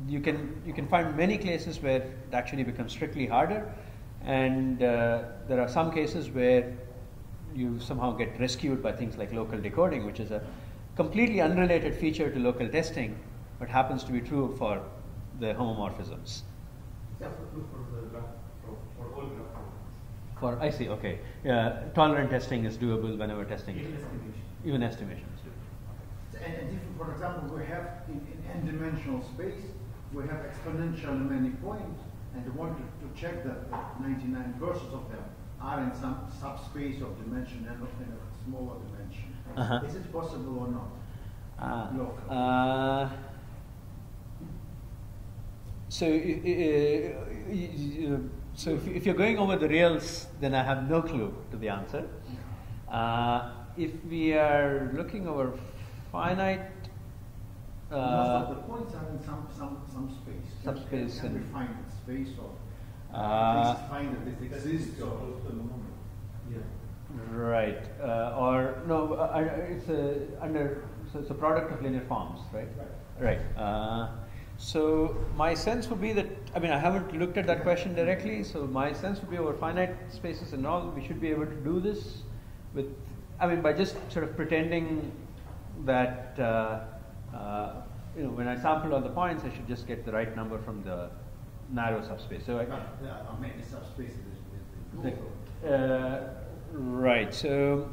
you can you can find many cases where it actually becomes strictly harder, and uh, there are some cases where you somehow get rescued by things like local decoding, which is a completely unrelated feature to local testing, but happens to be true for the homomorphisms. Yeah, for, for the graph, for, for all graph problems. For I see, okay, yeah, tolerant testing is doable whenever testing, Even estimation. even estimation is doable. And, and if, for example, we have in, in n-dimensional space, we have exponential many points, and we want to, to check that the 99 verses of them are in some subspace of dimension and of in a smaller dimension. Uh-huh. Is it possible or not? Uh, so, uh, uh, so if, if you're going over the rails, then I have no clue to the answer. Uh, if we are looking over finite, Most uh, of the points are in some, some, some space. Can- Subspace Can, can we and- find a space or Uh, at least find that this exists or? Yeah. right, uh, or no, uh, uh, it's a, under, so it's a product of linear forms, right? Right. Uh, so my sense would be that I mean I haven't looked at that question directly. So my sense would be over finite spaces and all, we should be able to do this with I mean by just sort of pretending that uh, uh, you know when I sample all the points, I should just get the right number from the narrow subspace. So I, But there are many subspaces with, the, uh, right. So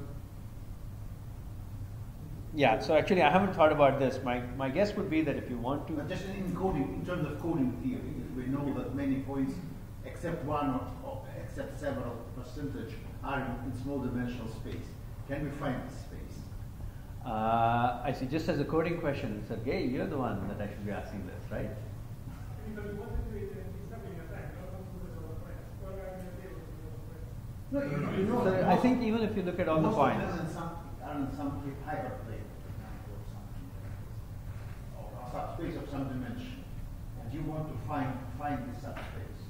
yeah. So actually, I haven't thought about this. My my guess would be that if you want to But just in coding, in terms of coding theory, we know that many points, except one or, or except several percentage, are in, in small dimensional space, can we find this space? Uh, I see, just as a coding question, Sergey, you're the one that I should be asking this, right? No, you, you know So I think even if you look at all the points, of them in some, are in some hyperplane, for example, or something, or a subspace of some dimension, and you want to find find this subspace.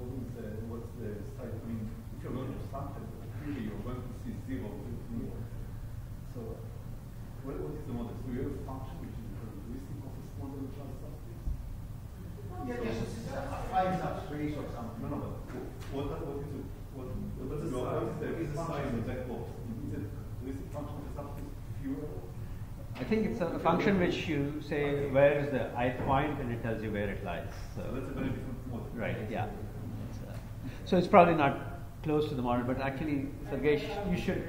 What is the, what's the site, I mean, if you're going to function, clearly you're going to see zero. So, what, what is the model? So you have a function which is characteristic of this model class subspace? Yeah, yes, it's a find subspace or something. No, no, but what, what, what is it? What, what What's the size? what is the What is the function size? of that box? Is it characteristic function of the subspace fewer? I think it's a, a function which you say where is the ith point and it tells you where it lies. So So, that's a very different model. right, yeah. It's, uh, so it's probably not close to the model, but actually, Sergei, you should.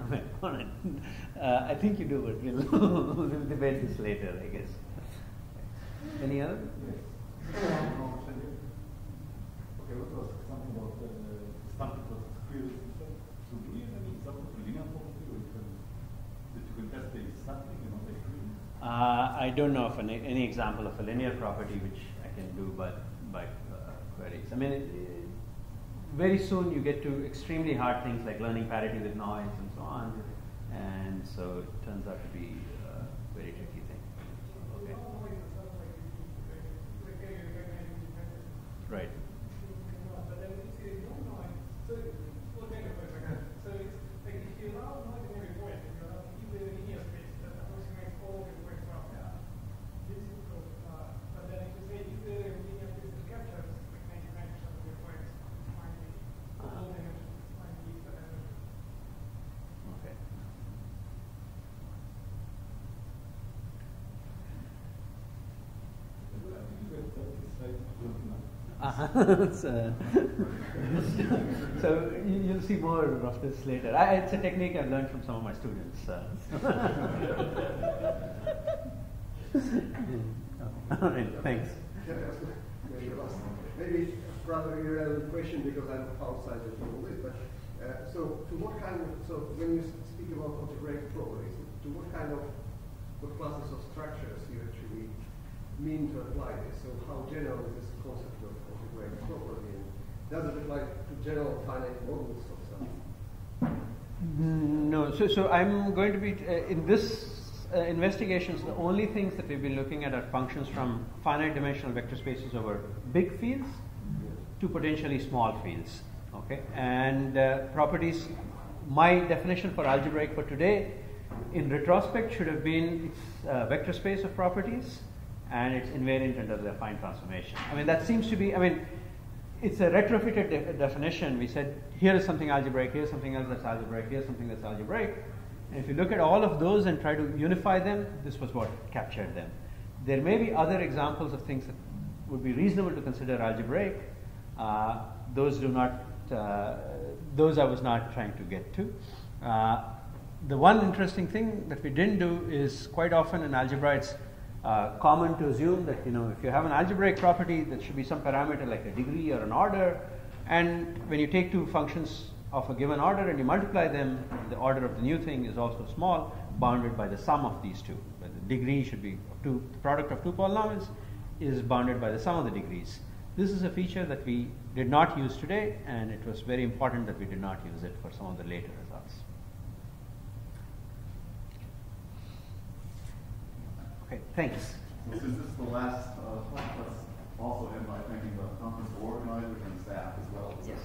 All right. Uh, I think you do, but we'll, we'll debate this later, I guess. Any other? Okay, what was something about uh, static versus queries instead? So do you have any example of linear property where you can, that you can test the sampling and not the query? Uh, I don't know of any, any example of a linear property which I can do by, by uh, queries. I mean, it, it- very soon you get to extremely hard things like learning parity with noise and so on, and so it turns out to be a very tricky thing. Okay. Right. Okay. I think you have that slide looking at. Uh-huh. so, so you, you'll see more of this later. I, it's a technique I've learned from some of my students. Uh. All right, thanks. Maybe rather irrelevant question because I'm outside of all this, but uh, so to what kind of, so when you speak about algebraic properties, to what kind of, what classes of structures you actually mean to apply this? So how general is this concept of algebraic property? And does it apply to general finite models or something? No, so, so I'm going to be, uh, in this uh, investigations, the only things that we've been looking at are functions from finite dimensional vector spaces over big fields to potentially small fields. Okay, and uh, properties. My definition for algebraic for today, in retrospect, should have been it's a vector space of properties, and it's invariant under the affine transformation. I mean, that seems to be. I mean, it's a retrofitted de- definition. We said here is something algebraic, here's something else that's algebraic, here's something that's algebraic. And if you look at all of those and try to unify them, this was what captured them. There may be other examples of things that would be reasonable to consider algebraic. Uh, those do not. Uh, those I was not trying to get to. Uh, the one interesting thing that we didn't do is quite often in algebra it's uh, common to assume that you know if you have an algebraic property that should be some parameter like a degree or an order. And when you take two functions of a given order and you multiply them the order of the new thing is also small bounded by the sum of these two. But the degree should be two the product of two polynomials is bounded by the sum of the degrees. This is a feature that we did not use today and it was very important that we did not use it for some of the later results okay thanks So since this is the last uh, let's also end by thanking the conference organizers and staff as well. Yes.